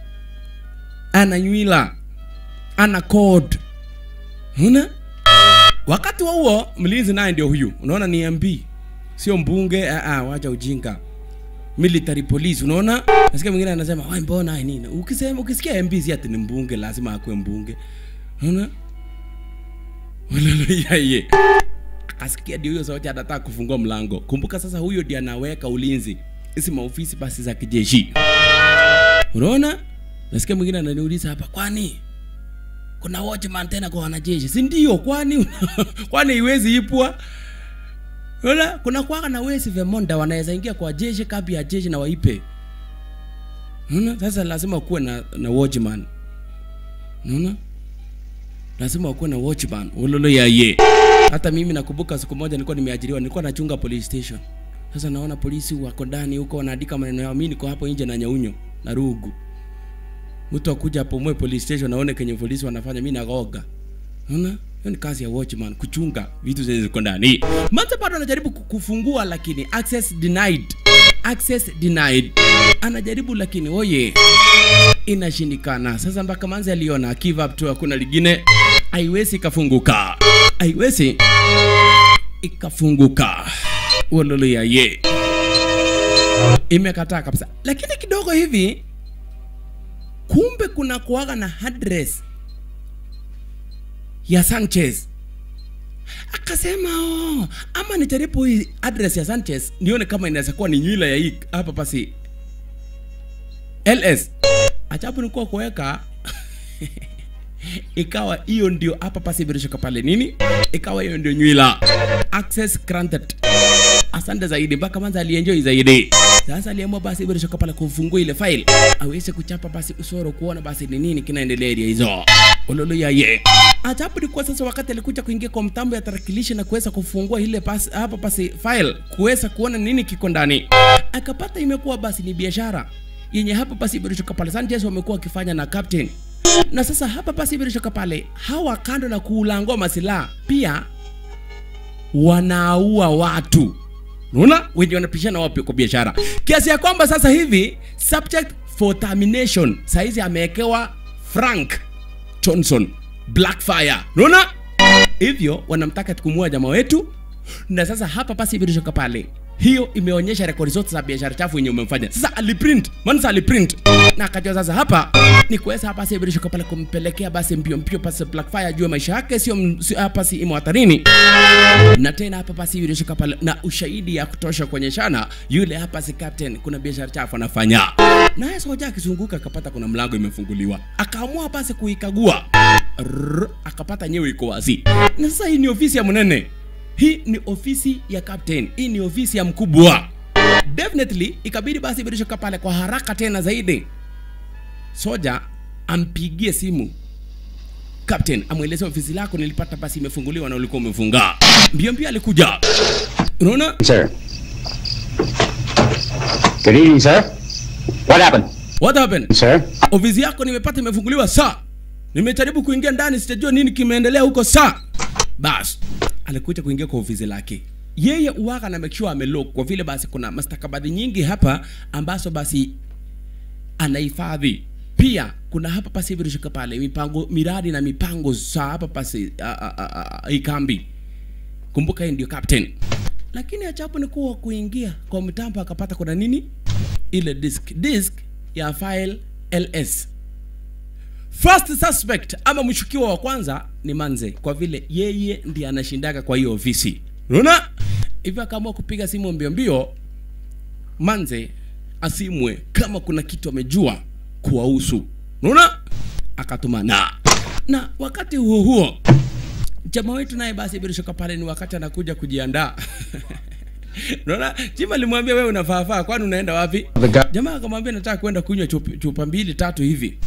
ana nywila ana code. Una wakati wa huo mlinzi naye ndio huyu. Unaona ni mb sio mbunge Aa, ah, wacha ujinga. Military police unaona? Nasikia mwingine anasema wewe, mbona nini? Ukisema ukisikia mb si ati ni mbunge lazima akuwe mbunge. Unaona? Waloloyaye. Akasikia ndio hiyo sauti anataka kufungua mlango. Kumbuka sasa huyo ndiye anaweka ulinzi. Hizi maofisi basi za kijeshi. Unaona? Nasikia mwingine ananiuliza hapa kwani? Kuna watchman tena kwa wanajeshi? Si ndio? Kwani? *laughs* Kwani iwezi ipwa? Unaona? Kuna kwaga na wezi vemonda wanaweza ingia kwa jeshi kambi ya jeshi na waipe. Unaona? Sasa lazima kuwe na, na watchman. Unaona lazima wakuwe na watchman ulolo yaye hata mimi nakumbuka siku moja nilikuwa nimeajiriwa nilikuwa nachunga police station. Sasa naona polisi wako ndani huko wanaandika maneno yao. Mimi niko hapo nje na nyaunyo na rugu. Mtu akuja hapo mwe police station aone kenye polisi wanafanya mimi nagoga unaona hiyo ni kazi ya watchman kuchunga vitu zenye ziko ndani. Mata bado anajaribu kufungua lakini access denied access denied. Anajaribu lakini oye inashindikana. Sasa mpaka manzi aliona give up tu hakuna lingine. Haiwezi ikafunguka. Haiwezi ikafunguka. Haleluya, ye imekataa kabisa. Lakini kidogo hivi kumbe kuna kuaga na address ya sanchez akasema oh, ama nijaribu hii address ya sanchez nione kama inaweza kuwa ni nywila ya hii hapa pasi. Ls achabu nikuwa kuweka. *laughs* Ikawa hiyo ndio hapa pasi imerushika pale nini? Ikawa hiyo ndio nywila. Access granted asante zaidi mpaka manza alienjoy zaidi. Sasa aliamua basi imerushika pale kufungua ile file aweze kuchapa basi usoro kuona basi ni nini kinaendelea area hizo. Ololo ya ye. ajabu ni kuwa sasa wakati alikuja kuingia kwa mtambo ya tarakilishi na kuweza kufungua ile pasi hapa basi file kuweza kuona nini kiko ndani. Akapata imekuwa basi ni biashara yenye hapa basi shaka pale Sanchez wamekuwa wakifanya na captain. Na sasa hapa basi imerushika pale hawa kando na kuulangoa masilaha pia wanaua watu unaona? Wenye wanapishana wapi kwa biashara? Kiasi ya kwamba sasa hivi subject for termination saizi amewekewa frank johnson blackfire. Unaona? Hivyo wanamtaka kumua jamaa wetu na sasa hapa basi vilishoka pale hiyo imeonyesha rekodi zote za biashara chafu yenye umemfanya. Sasa aliprint mansa aliprint. Na akajua sasa hapa ni kuweza hapa sasa vilishoka pale kumpelekea basi mbio mbio pasi blackfire ya maisha yake sio hapa si imo hatarini. Na tena hapa basi vilishoka pale na ushahidi ya kutosha kuonyeshana yule hapa si captain kuna biashara chafu anafanya. Na naye soja akizunguka akapata kuna mlango imefunguliwa. Akaamua basi kuikagua. Rrrr, akapata nyewe iko wazi. Na sasa hii ni ofisi ya mnene hii ni ofisi ya captain. Hii ni ofisi ya mkubwa. Definitely ikabidi basi vilishoka pale kwa haraka tena zaidi. Soja ampigie simu. Captain amweleze ofisi lako nilipata basi imefunguliwa na ulikuwa umefunga. Mbio mbio alikuja. Unaona? Sir. Good evening, sir. What happened? what happened? Sir? ofisi yako nimepata imefunguliwa saa nimejaribu kuingia ndani sijajua nini kimeendelea huko saa bas alikuja kuingia kwa ofisi lake. Yeye uwaga na make sure kwa vile basi kuna mastakabadhi nyingi hapa ambazo basi anahifadhi. Pia kuna hapa pasi vilishuka pale mipango miradi na mipango za hapa pasi ikambi kumbuka yeye ndio captain. Lakini achapo ni kuwa kuingia kwa mtambo akapata kuna nini? Ile disk. Disk ya file ls first suspect ama mshukiwa wa kwanza ni manze kwa vile yeye ndiye anashindaga kwa hiyo ofisi unaona? Hivyo akaamua kupiga simu mbio mbio manze asimwe kama kuna kitu amejua kuwahusu. Unaona? Akatuma na na wakati huo huo jamaa wetu naye basi bila shaka pale ni wakati anakuja kujiandaa. *laughs* Unaona? Chima alimwambia wewe unafaafaa kwani unaenda wapi? Jamaa akamwambia nataka kwenda kunywa chupa mbili tatu hivi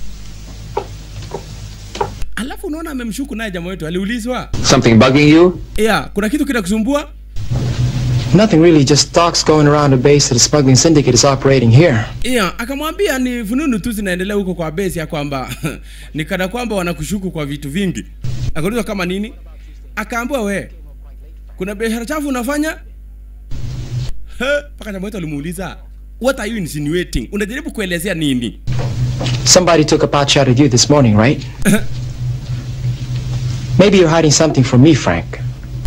alafu unaona amemshuku naye jamaa wetu aliulizwa. Something bugging you? yeah, kuna kitu kinakusumbua? Nothing really, just talks going around the base that the smuggling syndicate is operating here. yeah, akamwambia ni fununu tu zinaendelea huko kwa base ya kwamba *laughs* ni kana kwamba wanakushuku kwa vitu vingi. Akaulizwa kama nini? Akaambiwa we kuna biashara chafu unafanya? He, mpaka jamaa wetu alimuuliza what are you insinuating? Unajaribu kuelezea nini? Somebody took a pot shot at you this morning, right? *laughs* Maybe you're hiding something from me, Frank.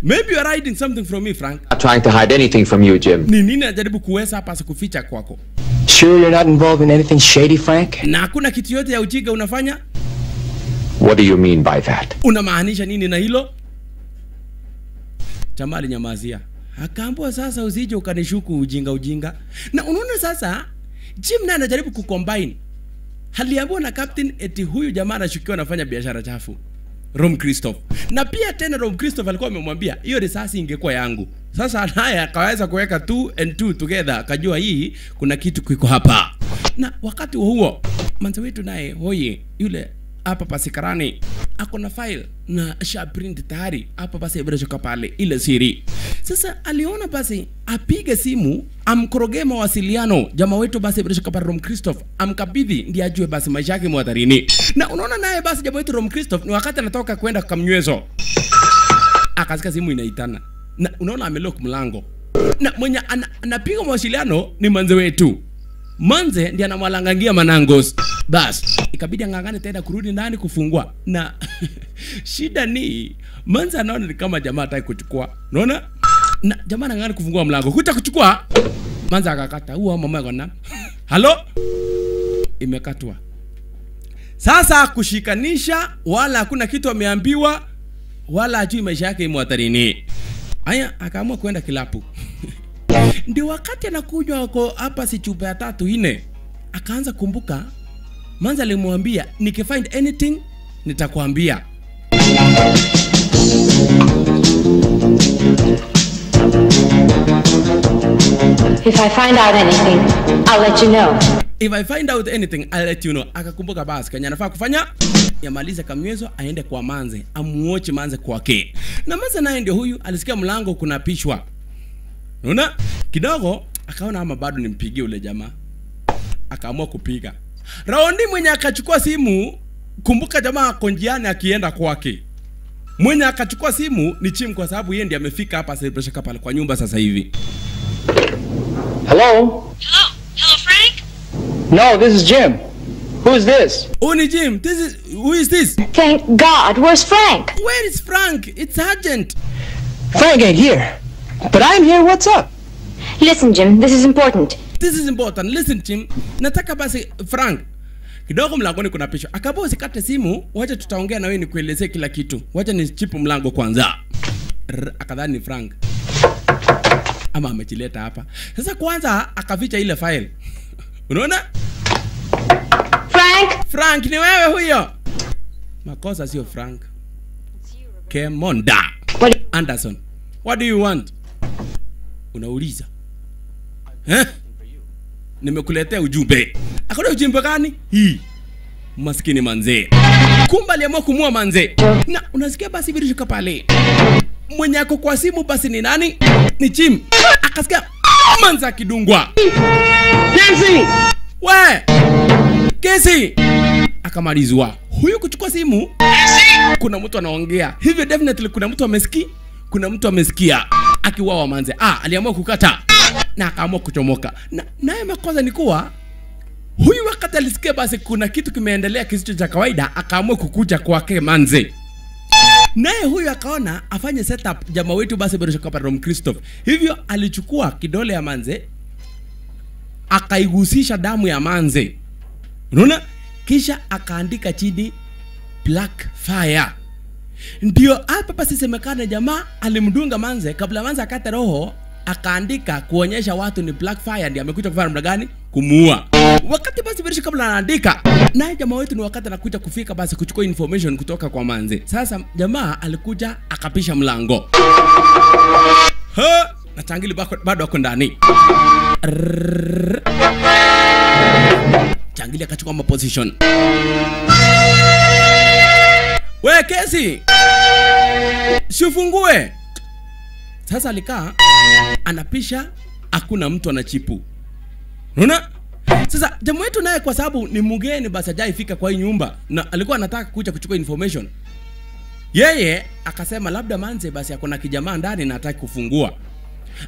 maybe you're hiding something from me frank Not trying to hide anything from you, Jim. ni nini najaribu kuweza hapa sikuficha kwako Sure you're not involved in anything shady, Frank? na hakuna kitu yote ya ujinga unafanya What do you mean by that? unamaanisha nini na hilo Chamali nyamazia. akaambua sasa usije ukanishuku ujinga ujinga na unaona sasa jim naye anajaribu kucombine aliambiwa na captain eti huyu jamaa anashukiwa anafanya biashara chafu rom christoph na pia tena rom christoph alikuwa amemwambia hiyo risasi ingekuwa yangu. Sasa naye akaweza kuweka two and two together akajua hii kuna kitu kiko hapa. Na wakati huo manza wetu naye hoye yule hapa pasikarani ako na file na sha print tayari. Hapa basi bila shaka pale ile siri. Sasa aliona basi apige simu amkorogee mawasiliano. Jamaa wetu basi bila shaka pale rom christoph amkabidhi ndiye ajue basi maisha yake mwatarini na unaona naye basi jamaa wetu rom christoph ni wakati anatoka kwenda kamnywezo akasikia simu inaitana. Na unaona amelock mlango. Na mwenye ana, anapiga mawasiliano ni manze wetu manze ndiye anamwalangangia manangos bas ikabidi ang'ang'ane tena kurudi ndani kufungua. Na *laughs* shida ni manze anaona ni kama jamaa hataki kuchukua. Unaona? Na jamaa anang'ang'ana kufungua mlango. Kuta kuchukua manze akakata. Huo mama yako na *laughs* halo? Imekatwa sasa kushikanisha wala hakuna kitu ameambiwa wala ajui maisha yake imo hatarini aya akaamua kwenda kilapu *laughs* ndio wakati anakunywa ako hapa si chupa ya tatu ine. Akaanza kumbuka. Manza alimwambia nikifind anything nitakwambia. If I find out anything, I'll let you know. if i find out anything I'll let you know. Akakumbuka basi kenya anafaa kufanya? Yamalize kamwezo aende kwa manze. Amuoche manze kwake. Na manze naye ndio huyu alisikia mlango kunapishwa unaona kidogo akaona ama bado nimpigie ule jamaa akaamua kupiga raundi mwenye akachukua simu kumbuka jamaa ako njiani akienda kwake mwenye akachukua simu ni chim kwa sababu yeye ndiye amefika hapa celebration pale kwa nyumba sasa hivi Hello? Hello? Hello, Frank? No, this is Jim. Who is this? oh ni jim this is, who is this Thank God. Where's Frank? where is frank it's urgent Frank ain't here. But I'm here, what's up? Listen, Jim, this is important. this is important. Listen Jim. nataka basi frank kidogo mlangoni kuna picha. akabua usikate simu wacha tutaongea na wewe nikuelezee kila kitu. Wacha nichipu mlango kwanza. Akadhani ni frank. Ama amechileta hapa. Sasa kwanza akaficha ile file. Unaona? Frank? frank ni wewe huyo. Makosa sio frank. Kemonda anderson what do you want unauliza. Eh? nimekuletea ujumbe. Akona ujumbe gani? Hii maskini manzee kumbe aliamua kumua manzee na unasikia basi virishuka pale? Mwenye ako kwa simu basi ni nani? Ni chim akasikia manza akidungwa. Kesi, we! Kesi akamalizwa. Huyu kuchukua simu? Kuna mtu anaongea. Hivyo definitely kuna mtu amesikia? Kuna mtu amesikia akiwawa manze. Ah, aliamua kukata. Na akaamua kuchomoka. Na naye makosa ni kuwa huyu wakati alisikia basi kuna kitu kimeendelea kisicho cha kawaida akaamua kukuja kwake manze. Naye huyu akaona afanye setup jamaa wetu basi Rom Christoph hivyo alichukua kidole ya manze akaigusisha damu ya manze. Unaona? Kisha akaandika chini black fire ndio hapa basi semekana jamaa alimdunga manze kabla manze akate roho akaandika kuonyesha watu ni Blackfire ndiye amekuja kufanya namna gani kumuua. Wakati basi Berisha kabla anaandika, naye jamaa wetu ni wakati anakuja kufika basi kuchukua information kutoka kwa Manze. Sasa jamaa alikuja akapisha mlango. Ha! Na Changili bado ako ndani. Changili akachukua maposition. We kesi, shufungue. Sasa alikaa anapisha, hakuna mtu anachipu. Unaona? Sasa jamu yetu naye kwa sababu ni mgeni basi hajaifika kwa hii nyumba na alikuwa anataka kuja kuchukua information. Yeye akasema labda Manze basi akona kijamaa ndani na hataki kufungua.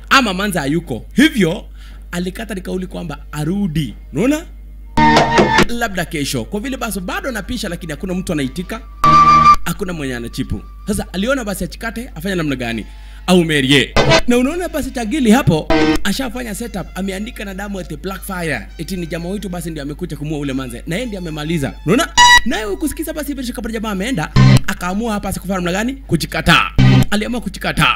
Ama Manze hayuko. Hivyo alikata kauli kwamba arudi. Unaona? Labda kesho. Kwa vile basi bado napisha lakini hakuna mtu anaitika hakuna mwenye anachipu. Sasa aliona basi achikate afanya namna gani au Merie. Na unaona basi Chagili hapo ashafanya setup, ameandika na damu eti Blackfire, eti ni jamaa wetu basi ndio amekuja kumua ule manze, na yeye ndiye amemaliza. Unaona? Naye ukusikiza basi bila kabla jamaa ameenda, akaamua hapa sikufanya namna gani kuchikataa. Aliamua kuchikata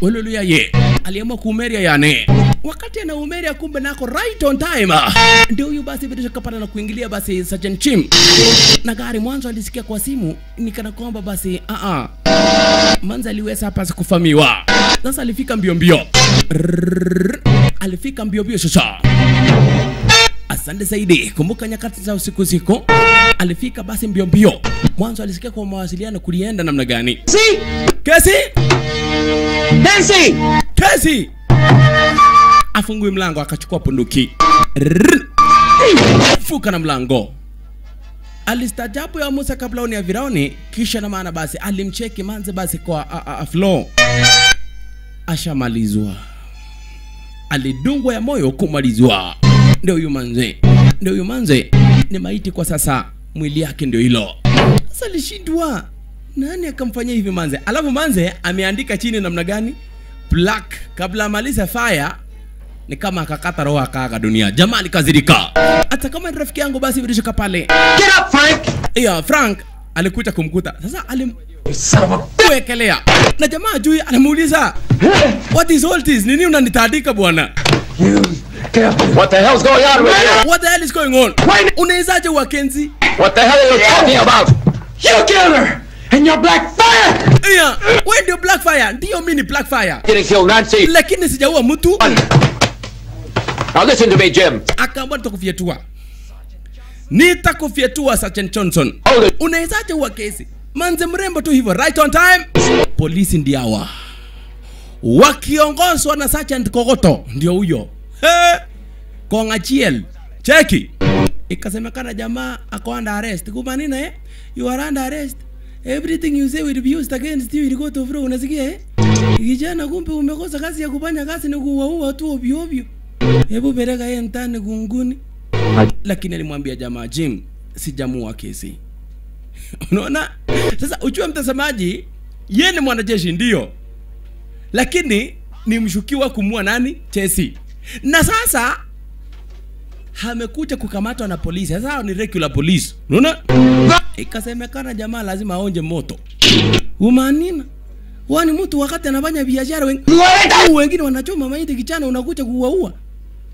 Haleluya ye. Aliamua kuumeria yani. Wakati anaumeria kumbe nako right on time. Ndio huyu basi bila kapata na kuingilia basi Sergeant Chim. Na gari mwanzo alisikia kwa simu nikana kwamba basi a a Manza aliweza hapa kufamiwa. Sasa alifika mbio mbio. Alifika mbio mbio sasa. Asante zaidi. Kumbuka nyakati za usiku usiku. Alifika basi mbio mbio. Mwanzo alisikia kwa mawasiliano kulienda namna gani. Si. Kesi! Nancy! Kesi! Afungui mlango akachukua punduki. Fuka na mlango. Alistajabu ya Musa kabla ya Firauni, kisha na maana basi alimcheki Manze basi kwa a, a, a flow. Ashamalizwa. Alidungwa ya moyo kumalizwa. Ndio huyu Manze. Ndio huyu Manze. Ni maiti kwa sasa. Mwili yake ndio hilo. Sasa alishindwa. Nani akamfanyia hivi Manze? Alafu Manze ameandika chini namna gani? Black kabla amalize fire ni kama akakata roho akaaga dunia. Jamaa alikazirika. Hata kama ni rafiki yangu basi vilishoka pale. Get up, Frank! Yeah, Frank alikuja kumkuta. Sasa alim kuwekelea na jamaa juu anamuuliza what is all this? Nini unanitandika bwana? What the hell's going on with you? What the hell is going on? Unawezaje Wakenzi? What the hell are you talking about? You killed her! And you're black fire! Yeah, wewe ndio Blackfire. Ndio mimi ni Blackfire. Didn't kill Nancy. Lakini sijaua mtu. Now listen to me, Jim. Akaambia nitakufyetua. Nitakufyetua Sergeant Johnson. Unawezaje uwa kesi? Manze mrembo tu hivyo, right on time. Polisi ndio hawa. Wakiongozwa na Sergeant Kogoto ndio huyo. He! Kongachiel. Cheki. Ikasemekana jamaa ako under arrest. Kumanina eh? You are under arrest. Everything you say will be used against you in court of law. Unasikia eh? Kijana kumbe umekosa kazi ya kufanya kazi ni kuwaua tu ovyo ovyo. Hebu peleka yeye mtani kunguni. Lakini alimwambia jamaa Jim, sijamua kesi. *laughs* Unaona? Sasa ujue mtazamaji, yeye ni mwanajeshi ndio, lakini ni mshukiwa kumua nani? Chesi. Na sasa amekuja kukamatwa na polisi. Sasa ni regular police. Unaona? Ikasemekana jamaa lazima aonje moto. Umanina? Wani mtu wakati anafanya biashara wen... wengine wanachoma maiti kichana unakuja kuwaua.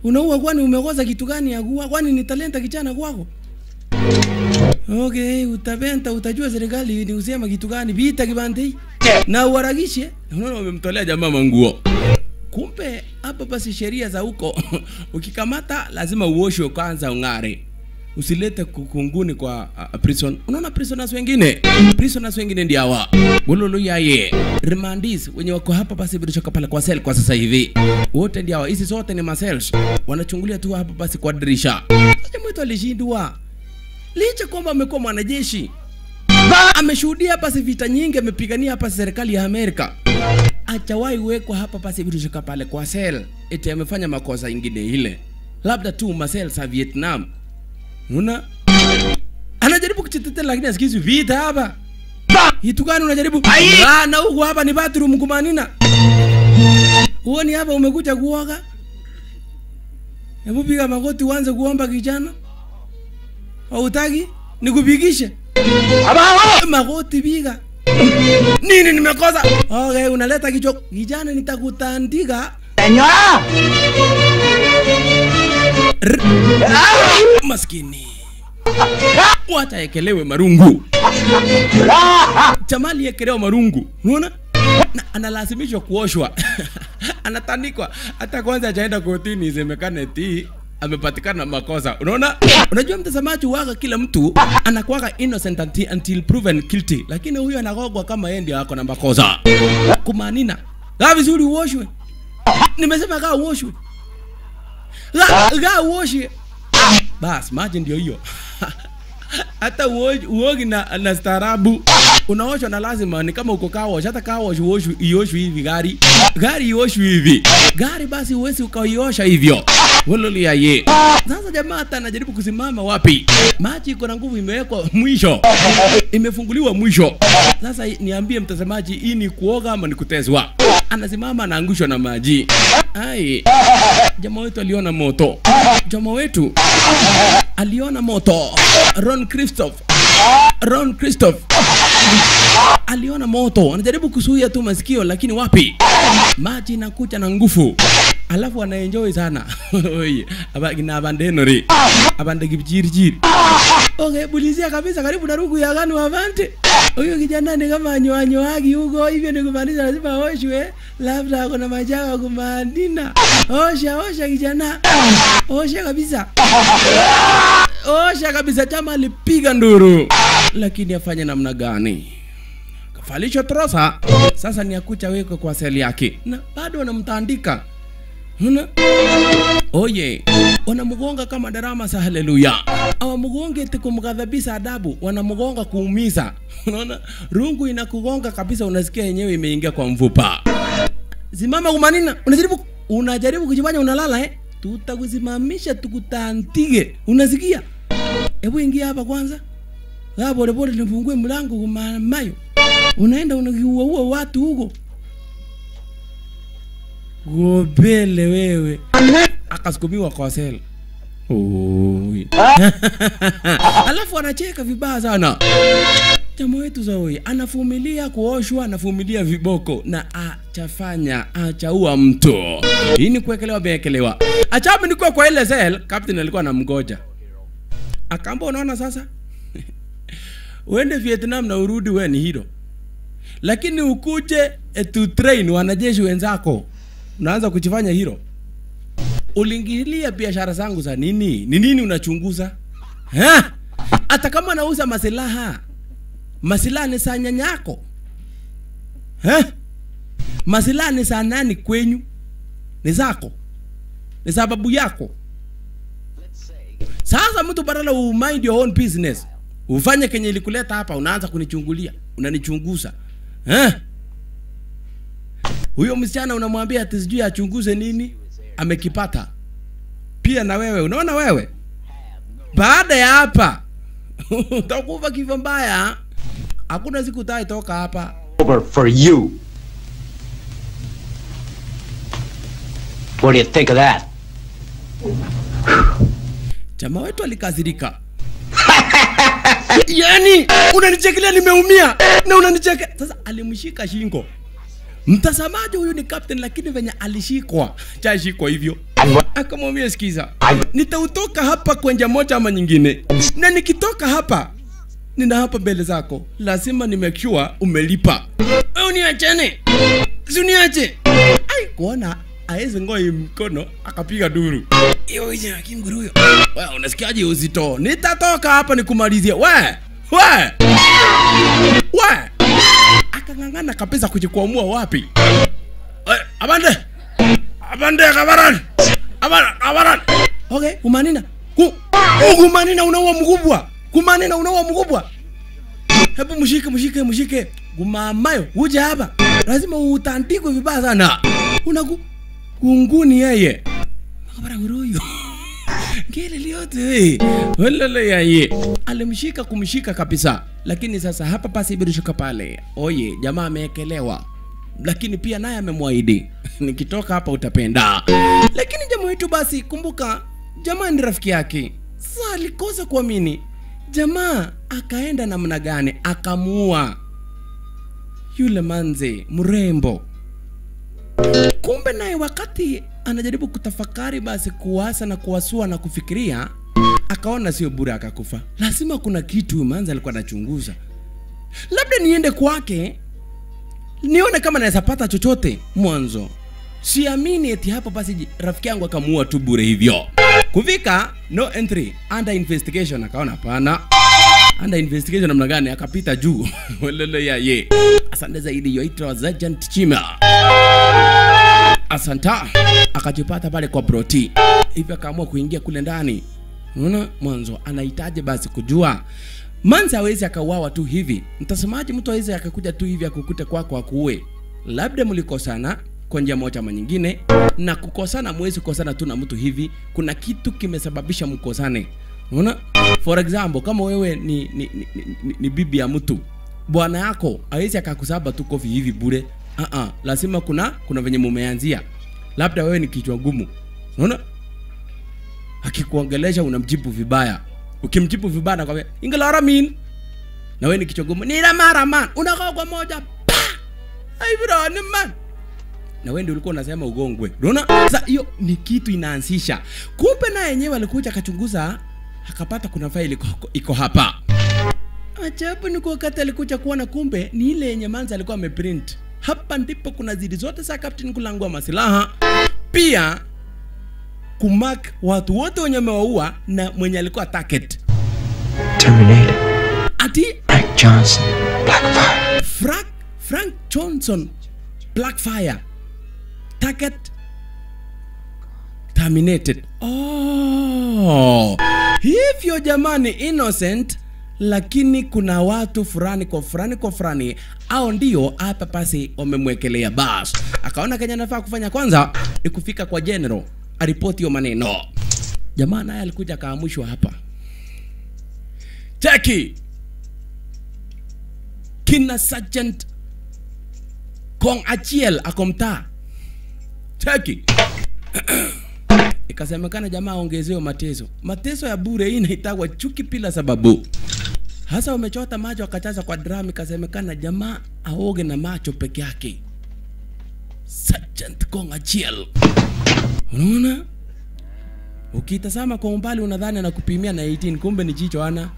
Unaua kwani umekosa kitu gani ya kuua? Kwani ni talenta kichana kwako? Okay, utapenta utajua serikali ni usema kitu gani vita kibande na uharakishe. Unaona wamemtolea jamaa manguo. Kumbe hapa basi sheria za huko *laughs* ukikamata lazima uoshwe kwanza ung'are. Usilete kukunguni kwa uh, prison. Unaona prisoners wengine? Prisoners wengine ndio hawa. Bololo yaye. Remandis wenye wako hapa basi bila pale kwa cell kwa sasa hivi. Wote ndio hawa. Hizi zote ni masels. Wanachungulia tu hapa basi kwa dirisha. Sasa mtu alishindwa licha kwamba amekuwa mwanajeshi. Ameshuhudia pasi vita nyingi amepigania hapa serikali ya Amerika. Achawahi wekwa hapa pasi virushika pale kwa sel. Eti amefanya makosa ingine ile. Labda tu masel za Vietnam. Una? Anajaribu kuchitetea lakini asikizi vita hapa. Kitu gani unajaribu? Ah, na huku hapa ni bathroom kumanina uoni hapa umekuja kuoga? Hebu piga magoti uanze kuomba kijana hautaki? Nikupigishe? Magoti piga nini nimekosa? Okay unaleta kichwa. Kijana nitakutandika. Senyora! maskini. Wacha ekelewe marungu. Jamali ekelewa marungu. Unaona? Na analazimishwa kuoshwa. *laughs* Anatandikwa. Hata kwanza ajaenda kotini isemekane ti amepatikana na makosa. Unaona? Unajua mtazamaji waga kila mtu anakuwaga innocent until, until proven guilty. Lakini huyu anagogwa kama yeye ndio ako na makosa. Kumanina. La vizuri uoshwe. Nimesema kaa uoshwe. Gaa uoshwe. Bas maji ndio hiyo *laughs* hata uogi, na, na staarabu. Unaoshwa na lazima ni kama uko kawash hata kawash uoshwi ioshwi hivi gari. Gari ioshwi hivi. Gari basi uwezi ukaiosha hivyo. Wololia ye sasa jamaa hata anajaribu kusimama wapi? Maji iko na nguvu imewekwa mwisho. Imefunguliwa mwisho. Sasa niambie mtazamaji hii ni kuoga ama ni kutezwa anasimama anaangushwa na maji ai jamaa wetu aliona moto. Jamaa wetu aliona moto. Ron christoph ron christoph aliona moto anajaribu kusuia tu masikio lakini wapi? Maji inakuja na nguvu. Alafu anaenjoy sana. *laughs* Na abandenori abande kipchirchir. Okay bulizia kabisa karibu na rugu ya gani avante. huyo kijana ni kama anyoanyoagi huko hivyo ni kumaanisha lazima oshwe. Labda ako na majawa kumaandina osha osha kijana. Osha kabisa. Osha kabisa chama alipiga nduru. Lakini afanye namna gani kafalisho trosa. Sasa ni akucha wekwe kwa seli yake. Na bado wanamtandika. Una? oye wanamgonga kama darama za haleluya. Awamgonge eti kumghadhabisa adabu wanamgonga kuumiza. Unaona? Rungu inakugonga kabisa unasikia yenyewe imeingia kwa mfupa simama kumanina unajaribu unajaribu kujifanya unalala eh? Tutakusimamisha tukutantige unasikia? Hebu ingia hapa kwanza. Kaa polepole nifungue mlango kumamayo unaenda unakiuaua watu huko. Gobele wewe. Akasukumiwa kwa sel. Oi. *laughs* alafu anacheka vibaya sana. Chama wetu zaoi anavumilia kuoshwa anavumilia viboko na achafanya achaua mtu hii ni kuekelewa meekelewa. achami nikuwa kwa ile sel captain alikuwa anamgoja. Akaamba unaona sasa? *laughs* Uende vietnam na urudi we ni hero lakini ukuje eh, to train wanajeshi wenzako. Unaanza kujifanya hilo ulingilia biashara zangu za nini? Ni nini unachunguza? Ha? hata kama nauza masilaha. Masilaha ni saa nyanyako ha? masilaha ni saa nani kwenyu. Ni zako. Ni sababu yako. Sasa mtu badala u mind your own business. Ufanye kenye ilikuleta hapa unaanza kunichungulia. Unanichunguza eh? huyo msichana unamwambia ati sijui achunguze nini amekipata pia na wewe unaona wewe baada ya hapa *laughs* utakufa kifo mbaya hakuna siku utaitoka hapa Over for you. What do you think of that? jamaa wetu alikasirika yani unanichekelea nimeumia na unanicheke. Sasa alimshika shingo. Mtazamaji huyu ni captain lakini venye alishikwa. Chashikwa hivyo. Akamwambia sikiza nitautoka hapa kwa njia moja ama nyingine. Na nikitoka hapa nina hapa mbele zako. Lazima ni make sure umelipa uniachane? Si uniache? Ai kuona aeze ngoi mkono akapiga duru. Hiyo hiyo kinguru huyo. Wewe unasikiaje uzito? Nitatoka hapa nikumalizie. We we we. Akang'ang'ana kabisa kujikwamua wapi? We, abande abande kabaran abaran abaran okay kumanina ku oh, kumanina unaua mkubwa. Kumanina unaua mkubwa. Hebu mshike mshike mshike. Gumamayo uje hapa. Lazima utandikwe vibaya sana. Unaku kunguni yeye. Nakabara huyo *laughs* ngele liote walala yeye. Alimshika kumshika kabisa. Lakini sasa hapa pasi birishuka pale. Oye jamaa ameekelewa. Lakini pia naye amemwahidi. *laughs* Nikitoka hapa utapenda. Lakini jamaa wetu basi kumbuka jamaa ni rafiki yake. Sasa alikosa kuamini. Jamaa akaenda namna gani? Akamuua. Yule manze mrembo kumbe naye wakati anajaribu kutafakari basi kuwasa na kuwasua na kufikiria akaona sio bure akakufa. Lazima kuna kitu manza alikuwa anachunguza. Labda niende kwake nione kama naweza pata chochote mwanzo. Siamini eti hapo basi rafiki yangu akamuua tu bure hivyo. Kufika no entry under investigation akaona hapana. Under investigation namna gani? Akapita juu. *laughs* Walele ya ye. Asante zaidi yoitwa Sergeant Chima asanta akajipata pale kwa broti. Hivyo akaamua kuingia kule ndani. Unaona mwanzo anahitaji basi kujua. Manzi hawezi akauawa tu hivi. Mtasemaje mtu awezi akakuja tu hivi akukute kwako akuue? Labda mlikosana kwa njia moja ama nyingine. Na kukosana mwezi kukosana tu na mtu hivi. Kuna kitu kimesababisha mkosane. Unaona? For example kama wewe ni, ni, ni, ni, ni, ni bibi ya mtu. Bwana yako awezi akakusaba tu kofi hivi bure uh-uh. lazima kuna kuna venye mumeanzia. Labda wewe ni kichwa ngumu unaona? Akikuongelesha unamjibu vibaya. Ukimjibu vibaya nakwambia ingelara min na wewe ni kichwa ngumu nila mara man. Unakaa kwa moja pa! Ai bro ni man. Na wewe ndio ulikuwa unasema ugongwe. Unaona? Sasa hiyo ni kitu inaanzisha. Kumbe na yenyewe alikuja akachunguza akapata kuna faili iko, hapa. Ajabu ni kwa wakati alikuja kuona kumbe ni ile yenye manza alikuwa ameprint hapa ndipo kuna zidi zote za captain kulangua masilaha pia kumak watu wote wenye amewaua na mwenye alikuwa target Terminator. ati Frank Johnson. Blackfire. Frank, Frank Johnson Blackfire target terminated. Oh, hivyo jamani, innocent lakini kuna watu fulani kwa fulani kwa fulani au ndio hapa pasi wamemwekelea bas. Akaona Kenya anafaa kufanya kwanza ni kufika kwa general aripoti hiyo maneno. Jamaa naye alikuja akaamshwa hapa. Cheki kina Sergeant Kong Achiel akomta. Cheki *clears throat* ikasemekana jamaa aongezewe matezo matezo ya bure hii inaitagwa chuki bila sababu. Hasa umechota macho wakachaza kwa drum, ikasemekana jamaa aoge na macho peke yake. Sergeant Kong Achiel, unaona? Ukitazama kwa umbali unadhani anakupimia na 18 kumbe ni jicho ana.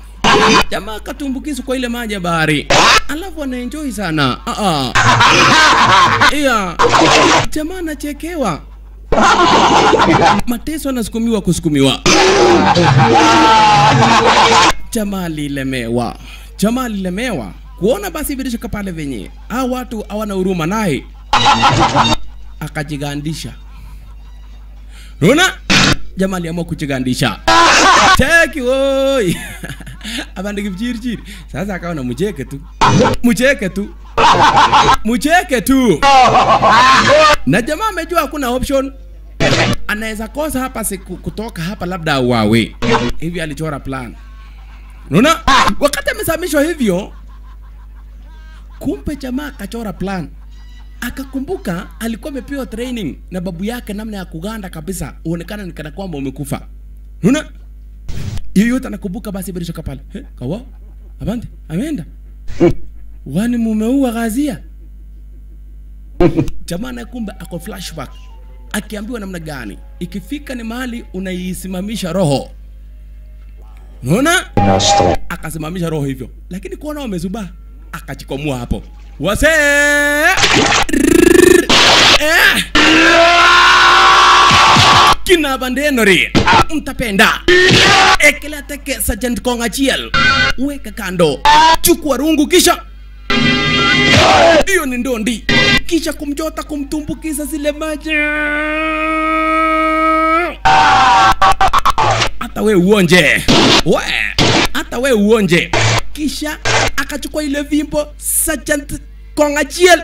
*laughs* Jamaa akatumbukizwa kwa ile maji ya bahari. Alafu anaenjoy sana. Uh -uh. yeah. jamaa anachekewa. Mateso anasukumiwa kusukumiwa *laughs* jamaa alilemewa jamaa alilemewa kuona basi vilishika pale venye hao watu hawana huruma naye. Akajigandisha. Rona jamaa aliamua kujigandisha. Cheki woi *laughs* abandiki mchirichiri sasa akaona mcheke tu. Mcheke tu. Mcheke tu. Na jamaa amejua hakuna option. Anaweza kosa hapa siku kutoka hapa labda auawe. Hivi alichora plan unaona? Wakati amesamishwa hivyo kumbe jamaa akachora plan. Akakumbuka alikuwa amepewa training na babu yake namna ya kuganda kabisa uonekana ni kana kwamba umekufa. Unaona? Hiyo yote anakumbuka basi bila shaka pale. Eh kawa? Abante, ameenda? Wani mumeua Ghazia? *laughs* jamaa naye kumbe ako flashback. Akiambiwa namna gani? Ikifika ni mahali unaisimamisha roho unaona? Akasimamisha roho hivyo. Lakini kuona wamezubaa akachikomua hapo. Wase! Eh. kina bandenori mtapenda. Ekela teke sergeant kongachiel weka kando. Chukua rungu kisha. Hiyo ni ndondi. Kisha kumjota kumtumbukiza zile maji hata we uonje. We hata we uonje. Kisha akachukua ile vimbo sergeant kongachiel.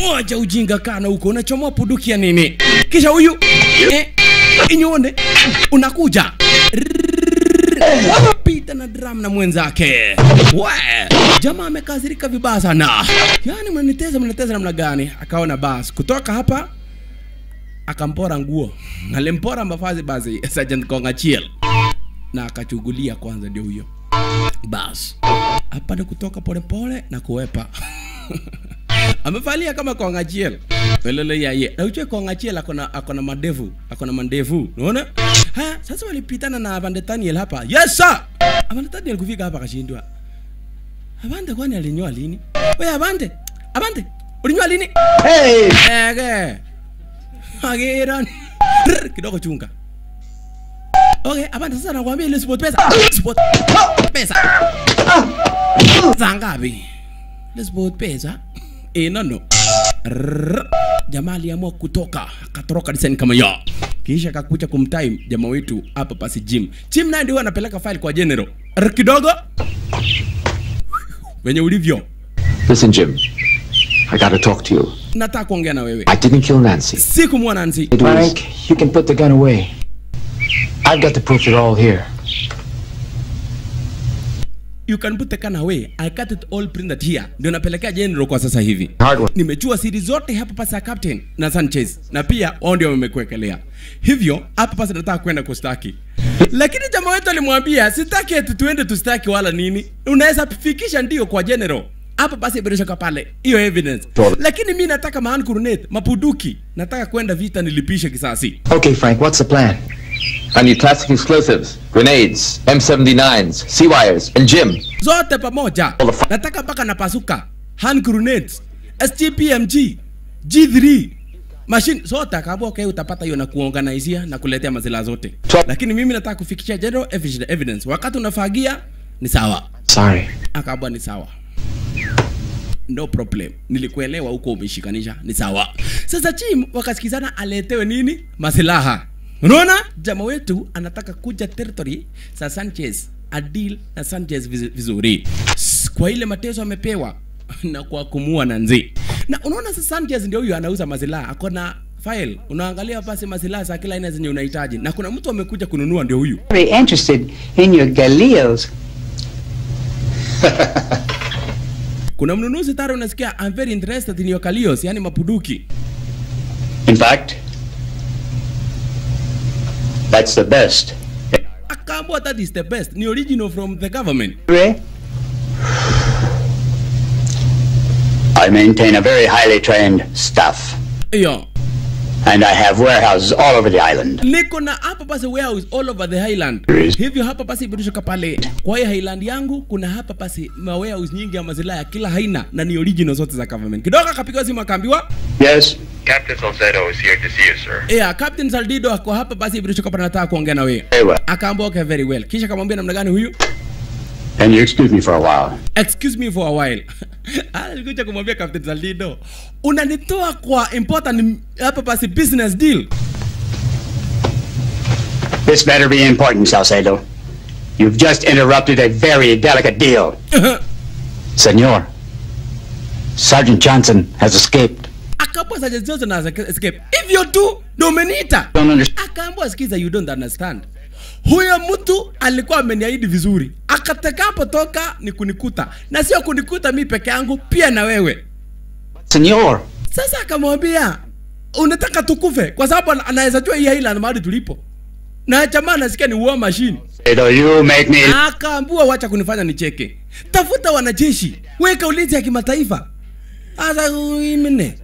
Moja ujinga kana huko unachomoa puduki ya nini? Kisha huyu eh, inyone unakuja. Pita na drum na mwenzake. We jamaa amekasirika vibaya sana. Yani mnaniteza mnaniteza namna gani? Akaona basi kutoka hapa akampora nguo. Alimpora mavazi basi sergeant kongachiel na akachungulia kwanza ndio huyo. Basi hapa ni kutoka polepole na kuwepa. *laughs* Amevalia kama kongachiel lele yaye na kong achiel akona akona madevu akona mandevu unaona? Ha sasa walipitana na Avande Daniel hapa. Yes sir! Avande Daniel kufika hapa kashindwa Avande kwani alinyoa lini? Wewe Avande Avande ulinyoa lini? Hey! eh ageran Rrr, kidogo chunga. Okay Avande sasa nakwambia ile sport pesa. Sport pesa. Zangapi? ile sport pesa? Eh no no. Jamaa aliamua kutoka. Akatoroka design kama ya. Kisha akakuja kumtime jamaa wetu hapa pasi gym. Gym naye ndio anapeleka file kwa general. Rrr, kidogo. Wenye ulivyo. Listen, Jim. I gotta talk to you. Nataka kuongea na wewe. I didn't kill Nancy. sikumua Nancy. It was... Frank, you can put the gun away. I've got the proof it all here. you can put the gun away. I got it all printed here. Ndio napelekea general kwa sasa hivi. Hard one. nimechua siri zote hapa pasi ya captain na Sanchez. Na pia wao ndio wamekuwekelea hivyo hapa pasi nataka kwenda kustaki. Lakini jamaa wetu alimwambia sitaki eti tuende tustaki wala nini. Unaweza fikisha ndio kwa general hapa basi ibereshaka pale hiyo evidence. Tole. lakini mi nataka maan kurunet mapuduki nataka kwenda vita nilipishe kisasi. Okay, Frank, what's the plan? I need classic explosives, grenades, M79s, sea wires, and gym. zote pamoja. Nataka mpaka napasuka hand grenades STPMG, G3 machine zote akaambia okay utapata hiyo na kuorganizia na kuletea mazila zote. Lakini mimi nataka kufikisha general evi- evidence. Wakati unafagia ni sawa. Sorry. akaambia ni sawa no problem. Nilikuelewa huko umeshikanisha ni sawa. Sasa chim wakasikizana aletewe nini? Masilaha. Unaona? Jama wetu anataka kuja territory za sanchez adil na sanchez vizuri. Kwa ile mateso amepewa *laughs* na kwa kumua na nzi. Na unaona sasa sanchez ndio huyo anauza masilaha akona file. Unaangalia basi masilaha za kila aina zenye unahitaji. Na kuna mtu amekuja kununua ndio huyu. Very interested in your Galileos. *laughs* kuna mnunuzi tare unasikia I'm very interested in your kalios yani mapuduki. In fact, that's the best. akaambua that is the best. Ni original from the government. I maintain a very highly trained staff, hiyo and I have warehouses all over the island. niko na hapa basi warehouse all over the island. Hivyo hapa basi ibirushoka pale kwa hiyo island yangu kuna hapa basi ma warehouse nyingi ya mazila ya kila haina na ni original zote za government kidogo akapiga simu akaambiwa Yes? Captain Salcedo is here to see you, sir. yeah captain saldido ako hapa basi ibirushoka pale nataka kuongea na wewe Very well. akaambia okay very well kisha kamwambia namna gani huyu Can you excuse me for a while? excuse me for a while *laughs* alikuja kumwambia captain Zaldido, unanitoa kwa important hapa basi business deal This better be important, Salcedo. You've just interrupted a very delicate deal. *laughs* Senor, Sergeant Johnson has escaped. akaambua Sergeant Johnson has escaped. hivyo tu ndo umeniita Don't understand. akaambua sikiza you don't understand huyo mtu alikuwa ameniahidi vizuri. Akatakapotoka ni kunikuta. Na sio kunikuta mi peke yangu pia na wewe. Senor, sasa akamwambia unataka tukufe? Kwa sababu anaweza jua hii island mahali tulipo. Na jamaa anasikia ni war machine. Me... akaambua wacha kunifanya nicheke. Tafuta wanajeshi. Weka ulinzi ya kimataifa. Hasa imene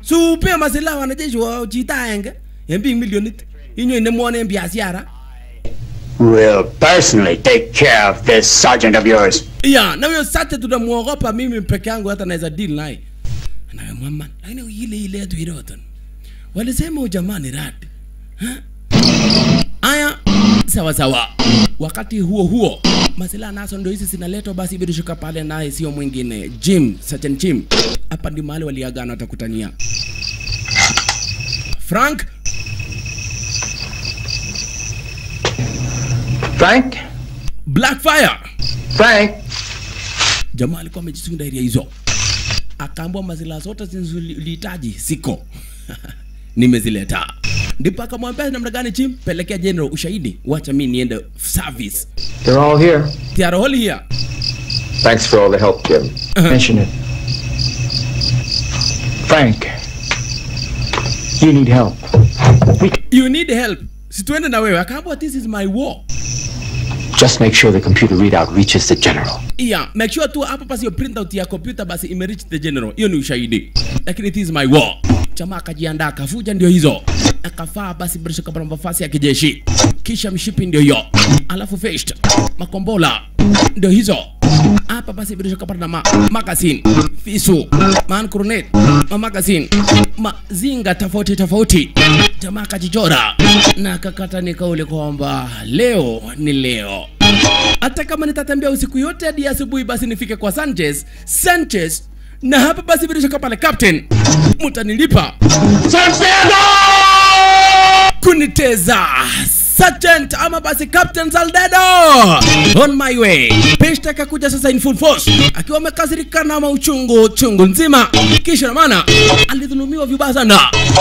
supe masilaha wanajeshi wa chito milioni inyo inemwone en biashara will personally take care of this sergeant of yours. Yeah, na huyo sate tunamuogopa mimi peke yangu hata naweza deal naye. Anamwama lakini ile ile yetu iroton walisema ujamani rad. Aya sawa sawa. Wakati huo huo masila nazo ndo hizi zinaletwa basi birishuka pale naye sio mwingine. Jim Sergeant jim. Hapa ndi mahali waliagana watakutania. Frank Frank? blackfire Frank? jamaa alikuwa amejisunda area hizo akaambua mazila zote zinazolihitaji siko *laughs* nimezileta ndipo akamwambia namna gani chim pelekea general ushahidi wacha mimi niende service They're all here. They are all here Thanks for all the help, Jim. Mention it. Frank, you need help. you need help situende na wewe akaambua this is my war Just make sure the computer readout reaches the general. yeah make sure tu hapo basi hiyo printout ya computer basi imereach the general. Hiyo ni ushahidi. Lakini it is my war jamaa akajiandaa akavuja ndio hizo. Akafaa basi bila pana mavazi ya kijeshi. Kisha mshipi ndio hiyo. Alafu fest makombola ndio hizo. Hapa basi bila shaka na ma magazine fisu man coronet ma magazine mazinga tofauti tofauti. Jamaa akajijora na akakata ni kauli kwamba leo ni leo. Hata kama nitatembea usiku yote hadi asubuhi basi nifike kwa Sanchez Sanchez na hapa basi bila shaka pale captain. Mtanilipa kuniteza. Sergeant ama basi Captain Zaldedo on my way. Pesta kakuja sasa in full force. Akiwa amekasirika na mauchungu chungu nzima, kisha na maana alidhulumiwa vibaya sana,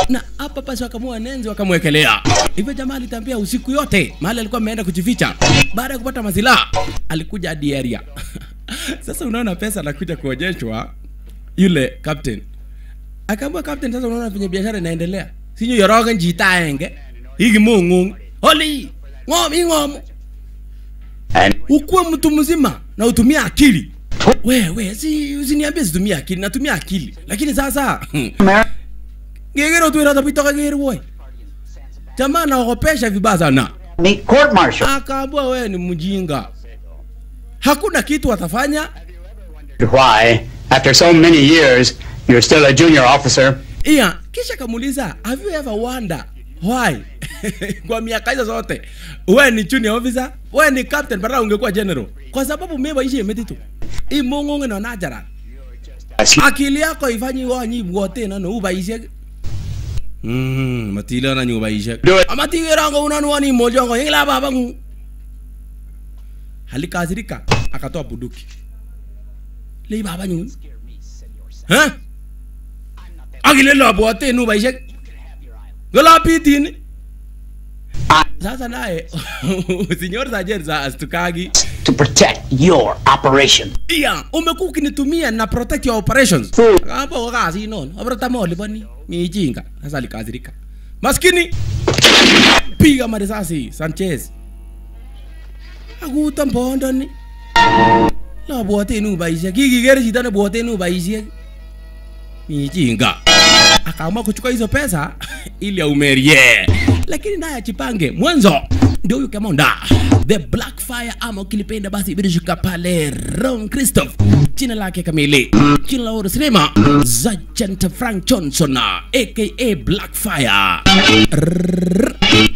na hapa basi wakamua nenzi wakamwekelea. Hivyo. Jamaa alitambia usiku yote mahali alikuwa ameenda kujificha. Baada ya kupata mazila alikuja hadi area. *laughs* Sasa unaona pesa anakuja kuonyeshwa yule captain. Akaambia captain, sasa unaona venye biashara inaendelea, sinyo yorogen jitaenge. Hiki mungu oli ng'om ing'om And ukuwe mtu mzima na utumie akili. Wewe si usiniambie situmie akili natumia akili. Lakini sasa *laughs* ngegero tu irata pitoka gero boy jamaa naogopesha vibaya sana. Ni court martial. akaambua wewe ni mjinga. Hakuna kitu atafanya Why, after so many years, you're still a junior officer? iya kisha kamuuliza have you ever wonder why? *laughs* Kwa miaka hizo zote we ni junior officer we ni captain badala ungekuwa general. Kwa sababu mimi ishi emetitu imongonge na najara. Akili yako ifanyi wanyi wote na no ubaishe. Mm matila na nyubaishe Do it. amatigera ngo unanu wani mojo ngo ingla baba ngu. Halikasirika akatoa buduki le baba nyu ha akile lo bote nu baishe gola pitini sasa naye *laughs* senyor sajer za astukagi To protect your operation. iya umekuwa ukinitumia na protect your operations. Kamba wakasi non. Abrata moli bani mijinga sasa likazirika. maskini. Piga marisasi Sanchez. Aguta mbondoni labwote nu baishe kikiker chito nebwote nu baishe mijinga akaamua kuchukua hizo pesa *laughs* ili aumerie. Lakini naye ajipange mwanzo ndio huyu kamonda the black fire ama ukilipenda basi bilishuka pale. Ron christoph jina lake kamili. Jina la urusinema sergeant frank johnson aka black fire.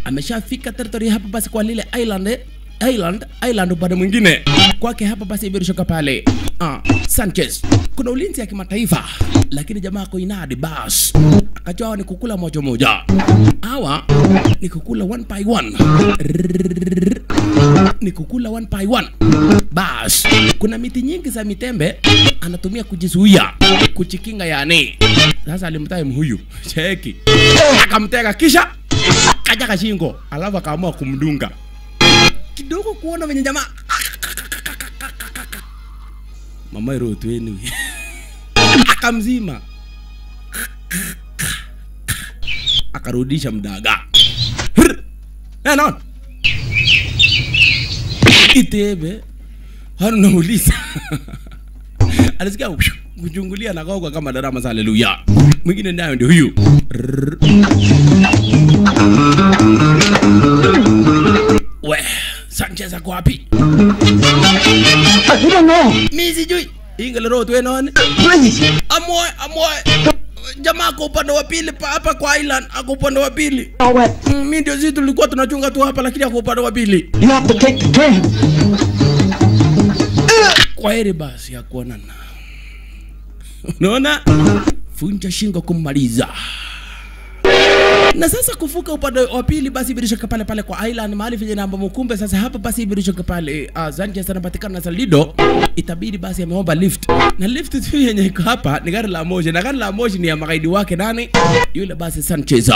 Ameshafika territory hapa basi kwa lile island eh, Island, Island upande mwingine. Kwake hapa basi imerishoka pale. Ah, Sanchez. Kuna ulinzi ya kimataifa, lakini jamaa koinadi bas. Akajua hawa ni kukula moja moja, hawa ni kukula one by one, ni kukula one by one. Bas kuna miti nyingi za mitembe anatumia kujizuia, kuchikinga yani. Sasa alimtai huyu. Cheki, akamtega kisha kaja kashingo, alafu akaamua kumdunga kidogo kuona venye jamaa. Mama irotweni akamzima akarudisha mdaga. Nanon itebe hanu nauliza. Alisikia kuchungulia na kogwa kama darama za haleluya. Mwingine nayo ndio huyu sanchez kwa wapi? I don't know. mi sijui. Ingelerotwenoni Please. amoe amoe jamaa ako upande wa pili pa- hapa kwa island ako upande wa pili. Mimi what? Mm, ndio sisi tulikuwa tunachunga tu hapa lakini ako upande wa pili. You have to take the train. kwa heri basi ya kuonana. Unaona? Funja shingo kummaliza na sasa kuvuka upande wa pili basi birishoka pale pale kwa island mahali vile namba mkumbe sasa hapa basi birishoka pale uh, Sanchez anapatikana na Salido itabidi basi ameomba lift. Na lift tu yenye iko hapa ni gari la moshi. Na gari la moshi ni ya magaidi wake nani? Yule basi Sanchez.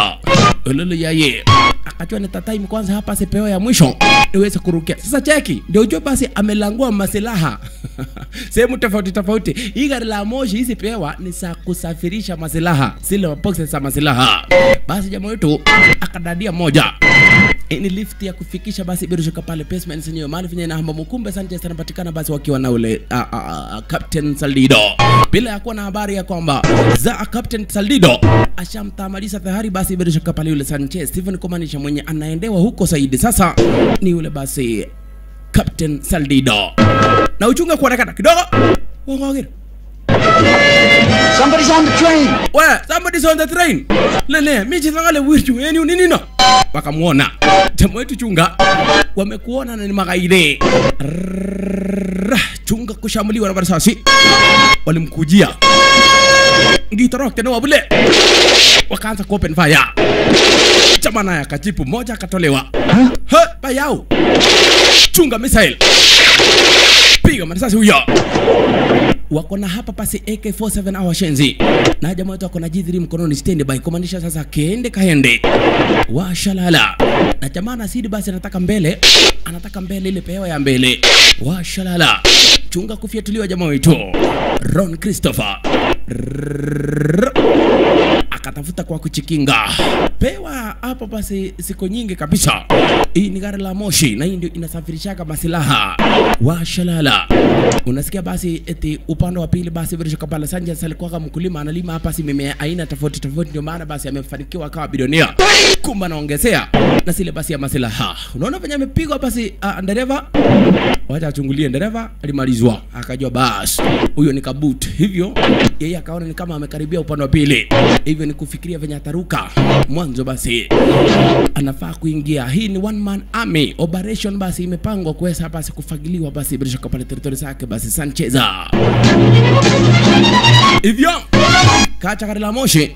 Ulele yaye akachua ni tatai kwanza hapa sipeo ya mwisho niweze kurukia. Sasa cheki ndio ujue basi amelangua masilaha. *laughs* Sehemu tofauti tofauti. Hii gari la moshi hizi pewa ni za kusafirisha masilaha. Zile boxes za masilaha. Basi jamaa wetu akadadia moja. Ni lift ya kufikisha basi bila shaka pale basement yenyewe mahali venye namba mkumbe Sanchez anapatikana basi wakiwa na ule uh, uh, Captain Saldido. Bila ya kuwa na habari ya kwamba za Captain Saldido ashamtamalisha tayari basi bila shaka pale yule Sanchez. Steven kumaanisha mwenye anaendewa huko Saidi sasa ni yule basi Captain Saldido. Na uchunge kuonekana kidogo. Wangogera Somebody's on the train. Where? somebody's on the train lele michitangale wirchu eni uninino wakamuona temo wetu chunga wamekuona na ni magaide chunga kushambuliwa na marisasi walimkujia ngitorok tena wabule wakaanza kuopen fire chama naye akajipu moja akatolewa huh? bayau chunga missile piga marisasi huyo. Wako na hapa pasi AK47 au washenzi na jamaa wetu wako na G3 mkononi standby kumaanisha sasa kende kaende. Washalala na jamaa na sidi basi anataka mbele anataka mbele ile pewa ya mbele. Washalala chunga kufyatuliwa jamaa wetu. Ron Christopher. Akatafuta kwa kuchikinga. Pewa hapa basi siku nyingi kabisa. Hii ni gari la moshi na hii ndio inasafirishaga masilaha. Washalala unasikia basi eti upande wa pili basi Virgil Kabala Sanchez alikuwa mkulima analima hapa si mimea aina tofauti tofauti ndio maana basi amefanikiwa akawa bilionea. kumbe anaongezea. Na sile basi ya masilaha. Unaona venye amepigwa basi uh, dereva wacha achungulie dereva alimalizwa. Akajua basi huyo ni kabut hivyo yeye akaona ni kama amekaribia upande wa pili. Hivyo ni kufikiria venye ataruka. Mwanzo basi anafaa kuingia. Hii ni one man army. Operation basi imepangwa kuweza basi kufagiliwa basi bila shaka pale territory zake basi sancheza hivyo kacha gari la moshi.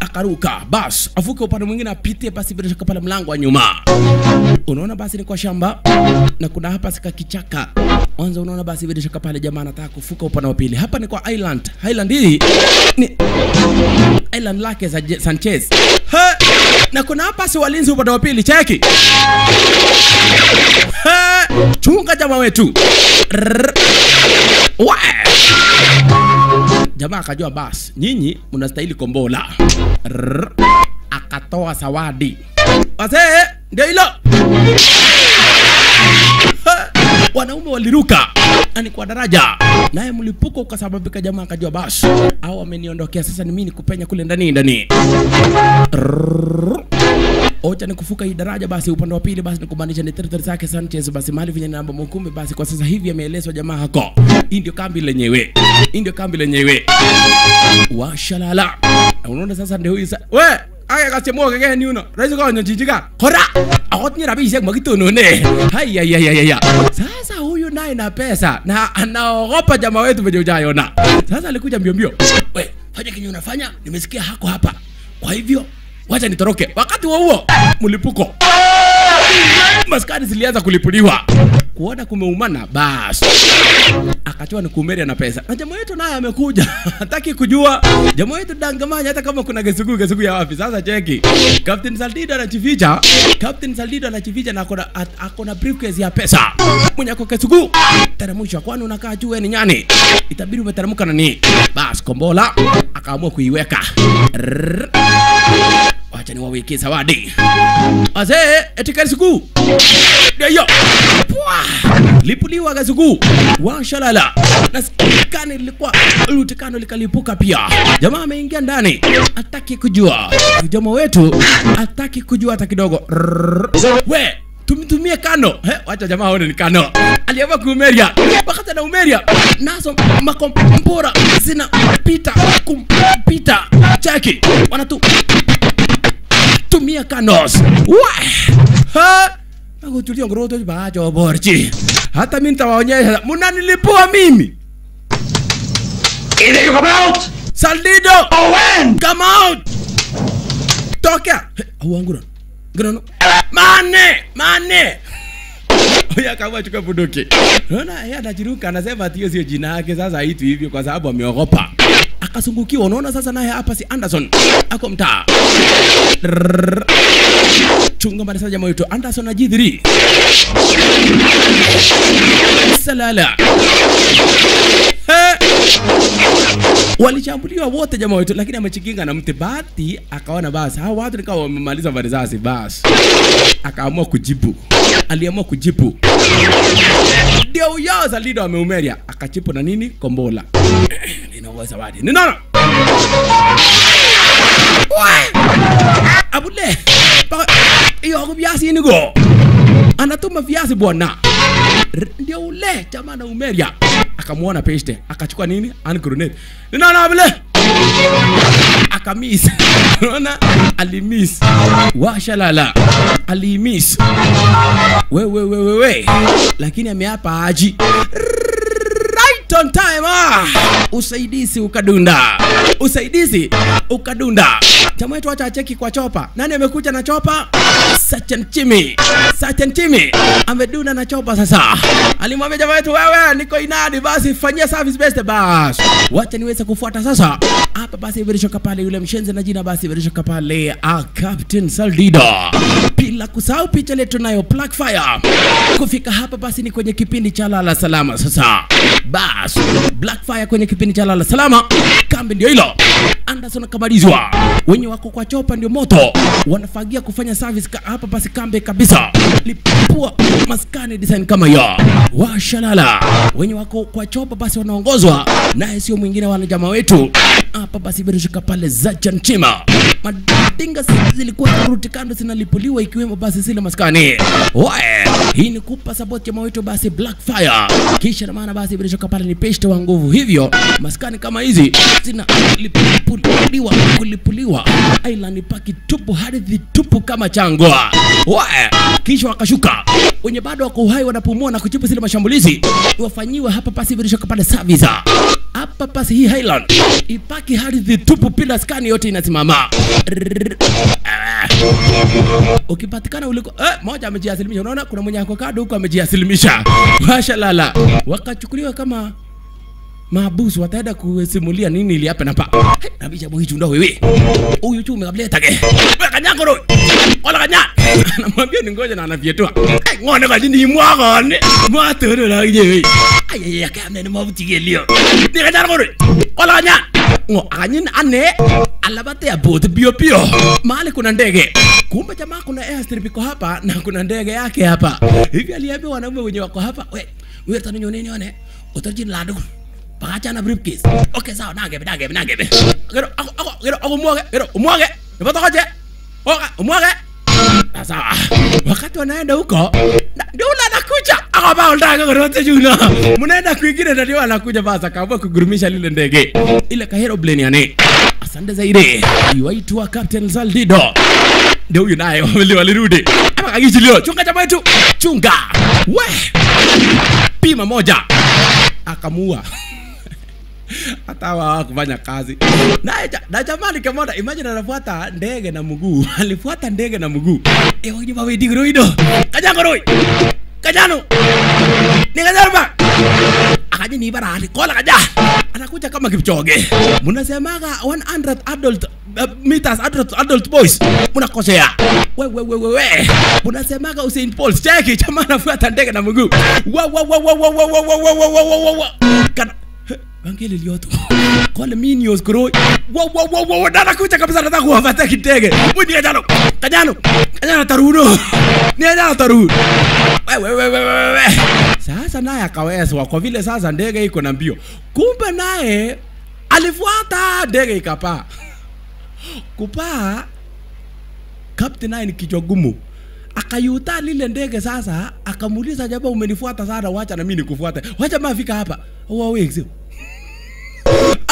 Akaruka. Bas avuke upande mwingine apitie basi bila shaka pale mlango wa nyuma. Unaona basi ni kwa shamba? Na kuna hapa sika kichaka. Mwanzo unaona basi bila shaka pale jamaa anataka kufuka upande wa pili. Hapa ni kwa island. Island hii ni island lake za Sanchez. Ha! na kuna hapa si walinzi upande wa pili. Cheki. Ha! chunga jamaa wetu. Wa! Jamaa akajua basi, nyinyi mnastahili kombola. Rrr, akatoa zawadi. Wazee ndio hilo. Wanaume waliruka ani kwa daraja. Naye mlipuko ukasababika jamaa akajua basi, au ameniondokea sasa ni mimi nikupenya kule ndani ndani. Rrrr. Ocha ni kufuka hii daraja basi upande wa pili basi ni kumaanisha ni territory zake Sanchez basi mahali venye namba mkumbi basi kwa sasa hivi ameelezwa jamaa hako. Hii ndio kambi lenyewe. Hii ndio kambi lenyewe. Washalala. Na unaona sasa ndio huyu sasa we aya kasemo kege ni uno rais kwa nyinjika kora. Ya ya ya ya sasa huyu naye na pesa na anaogopa jamaa wetu venye ujaiona sasa alikuja mbio mbio. We fanya kenye unafanya. Nimesikia hako hapa. Kwa hivyo wacha nitoroke. Wakati wa huo mlipuko. Maskani zilianza kulipuliwa. Kuona kumeumana basi akachua ni kumeria na pesa. Na jamaa yetu naye amekuja. *laughs* Hataki kujua. Jamaa yetu dangamanya hata kama kuna gesugu gesugu ya wapi. Sasa cheki. Captain saldido anachificha captain saldido anachificha na akona akona briefcase ya pesa. Mwenye kwa gesugu teremsha kwani unakaa juu ni nyani? Itabidi umeteremka nani bas kombola. Akaamua kuiweka. Wacha niwawekee zawadi. Wazee etikari siku ndio hiyo. Pwa! lipuliwa gazugu washalala. Na skani lilikuwa lutikano likalipuka pia. Jamaa ameingia ndani. Ataki kujua. Jamaa wetu ataki kujua hata kidogo. We tumtumie kano. He, wacha jamaa aone ni kano. Aliyeva kuumeria. Wakati na umeria nazo makompora zinapita kumpita chaki wanatu tumia kanos. Nakutulia ngoroto bacho borchi hata mimi nitawaonyesha mnanilipua mimi. Either you come out. Saldido. Or when. come out. Tokea. Uangura auangura grano mane mane. *laughs* Oya kama chuka bunduki. Unaona yeye anajiruka anasema ati sio jina yake sasa hitu hivyo kwa sababu ameogopa. Akasungukiwa unaona sasa naye hapa si Anderson. Ako mtaa. Chunga mbali sana jamaa wetu Anderson na G3. Salala. Walishambuliwa wote jamaa wetu lakini amechikinga na mti. Bahati akaona basi hao watu nikawa wamemaliza marisasi basi. Akaamua kujibu. Aliamua kujibu. Ndio huyo Salido ameumeria akachipu na nini? Kombola. Ninaua zawadi. Ninono abule! Iyo ako viazi nigo anatuma viasi bwana ndio ule jamaa na umeria akamwona peste akachukua nini? Hand grenade. Ninaona vile akamiss *laughs* unaona? Alimiss washalala alimiss wewe wewe we lakini ameapa aji right on time ah. usaidizi ukadunda. Usaidizi ukadunda. Jamaa wetu wacha acheki kwa chopa. Nani amekuja na chopa? Sergeant Chimi. Sergeant Chimi amedunda na chopa sasa. Alimwambia jamaa wetu wewe niko inadi basi fanyia service best bas. Wacha niweze kufuata sasa. Hapa basi imerishoka pale yule mshenzi na jina basi imerishoka pale a Captain Saldida bila kusahau picha letu nayo Blackfire kufika hapa basi ni kwenye kipindi cha lala salama sasa bas Blackfire kwenye kipindi cha lala salama. Kambi ndio hilo. Anderson akabadizwa, wenye wako kwa chopa ndio moto. Wanafagia kufanya service ka, hapa pasi kambi kabisa. Lipua maskani design kama hiyo. Washalala wenye wako kwa chopa basi wanaongozwa. Naye sio mwingine wala jamaa wetu. Hapa basi birishika pale za chanchima madinga zi- zilikuwa ruti kando zinalipuliwa ikiwemo basi zile maskani. Wae, hii ni kupa support jamaa wetu basi Blackfire kisha na maana basi birishika pale ni wa nguvu. Hivyo maskani kama hizi zinalipuliwa kulipuliwa. Island paki tupu hadithi tupu kama changwa Wae, kisha wakashuka. Wenye bado wako uhai wanapumua na kujibu zile mashambulizi. Wafanyiwe hapa pasi virisho pale service hapa pasi hii Highland ipaki hadithi tupu pila skani yote inasimama. Ukipatikana uliko eh, moja amejiasilimisha. Unaona kuna mwenye ako kado huko amejiasilimisha. Washalala wakachukuliwa kama maabusu wataenda kusimulia nini ili hapa na pa Na nabisha boi chunda wewe. Huyu chume kabla ke. Kanyako ro ola kanya. *laughs* Ni ngoja na anavyetua ngone kwa jini mwako ne mwatoro la je wewe ay ay kama ni mabuti gelio ni kanyako ro ola kanya. Ngo anyin ane. Alabate ya bote bio bio mahali kuna ndege. Kumbe jamaa kuna airstrip iko hapa na kuna ndege yake hapa. Hivi aliambia wanaume wenye wako hapa? We wewe tanonyo nini one utajini ladu bakachan briefcase. okay sawa nangebe nangebe nangebe Gero, ako ako gero, ako mwage kero mwage nipo tokoje oka mwage ah, sawa. Wakati wanaenda huko ndio unakuja akaba unataka kurote juno mnaenda kwingine ndio anakuja basi akaamua kugurumisha lile ndege. Ile ka aeroplane yani asante zaidi. Iwaitwa Captain Zaldido. Ndio huyu naye walirudi. Hapa kagijilio chunga chama yetu. Chunga. We. Pima moja. Akamua hata wao hawakufanya kazi na, na jamani kamona imagine anafuata ndege na mguu alifuata ndege na mguu ewanyi mawedigroido kajangoroi kajano ni kajarba akaja ni barani kola kaja anakuja kama kipchoge mnasemaga 100 adult uh, meters adult, adult boys mnakosea we we we we we mnasemaga Usain Bolt cheki chama anafuata ndege na mguu wa wa wa wa wa wa wa wa wa wa wa wa wa liyoto. Kole minions kuroi. Wow wow wow wow dada kuja kabisa nataka kuwafata kitege. Mudi kajano. Kajano. Kajano taruno. Ni kajano taru. Wewe wewe wewe. Sasa naye akawezwa kwa vile sasa ndege iko na mbio. Kumbe naye alifuata ndege ikapaa. Kupaa Captain naye ni kichwa gumu akayuta lile ndege sasa akamuuliza jamaa umenifuata sana wacha na mimi nikufuate wacha mafika hapa wawezi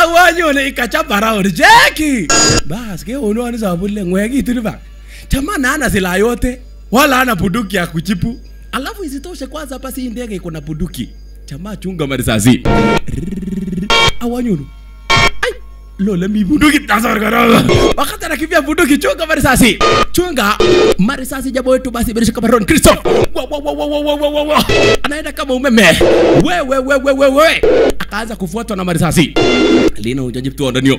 akonye ole ikachapa round jeki. Bas keonwon sabule ng'wekitu nipa chama nana sila yote wala ana buduki ya kuchipu. Alafu isitoshe kwanza hapa si ndege kuna buduki chama chunga marisasi awanyunu Lolambi bunduki tasargara. Wakati anakimbia bunduki, chunga marisasi, chunga marisasi. Jambo wetu basi bila shaka Baron kristo anaenda kama umeme, we we we we we we, akaanza kufuatwa na marisasi. Lina ujaji tu ndanio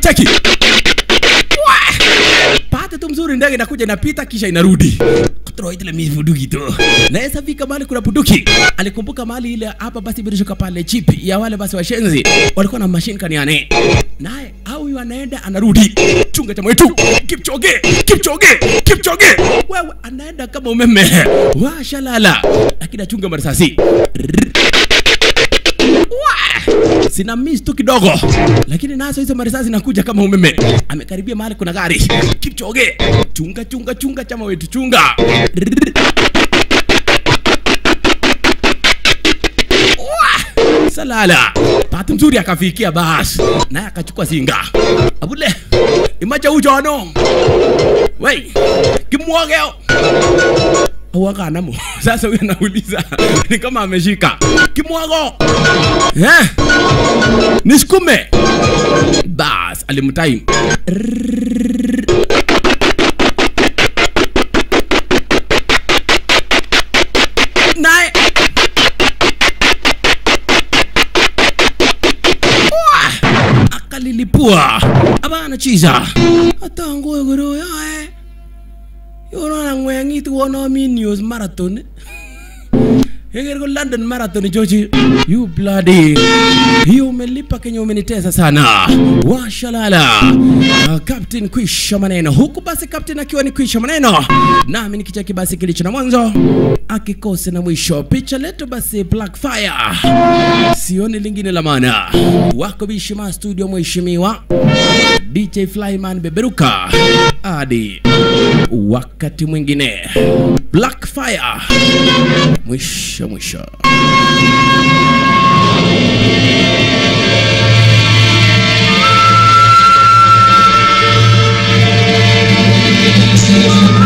cheki. Pate tu mzuri ndege inakuja inapita kisha inarudi mivuduki tu. Naweza fika mahali kuna bunduki. Alikumbuka mahali ile hapa basi bila shaka pale chipi ya wale basi washenzi walikuwa na machine gun yani. Naye au anaenda anarudi. Chunga chama wetu. Kipchoge, Kipchoge, Kipchoge. Wewe anaenda kama umeme. Washalala. Lakini achunga marisasi. Sina miss tu kidogo. Lakini nazo hizo marisasi zinakuja kama umeme. Amekaribia mahali kuna gari. Kipchoge. Chunga chunga chunga chama wetu chunga. Salala. Bahati mzuri akafikia bas. Naye akachukua singa. abule imacha ujono wei kimwogeo awakana mo. *laughs* Sasa huyo anauliza ni kama ameshika. Kimwago. Eh? nisukume bas alimtime naye akalilipua. Abana chiza. Atangoe goroyo eh Yona ngwengitu wono mi news marathon. Yeger ko London marathon Joji. You bloody. Hiyo umelipa Kenya umenitesa sana. Washalala. Uh, Captain Kwisha maneno. Huku basi Captain akiwa ni Kwisha maneno. Nami nikicheki basi kilicho na mwanzo akikose na mwisho. Picha letu basi Black Fire. Sioni lingine la maana. Wako Bishima studio mheshimiwa. DJ Flyman beberuka Adi wakati mwingine. Black Fire mwisho mwisho. Thank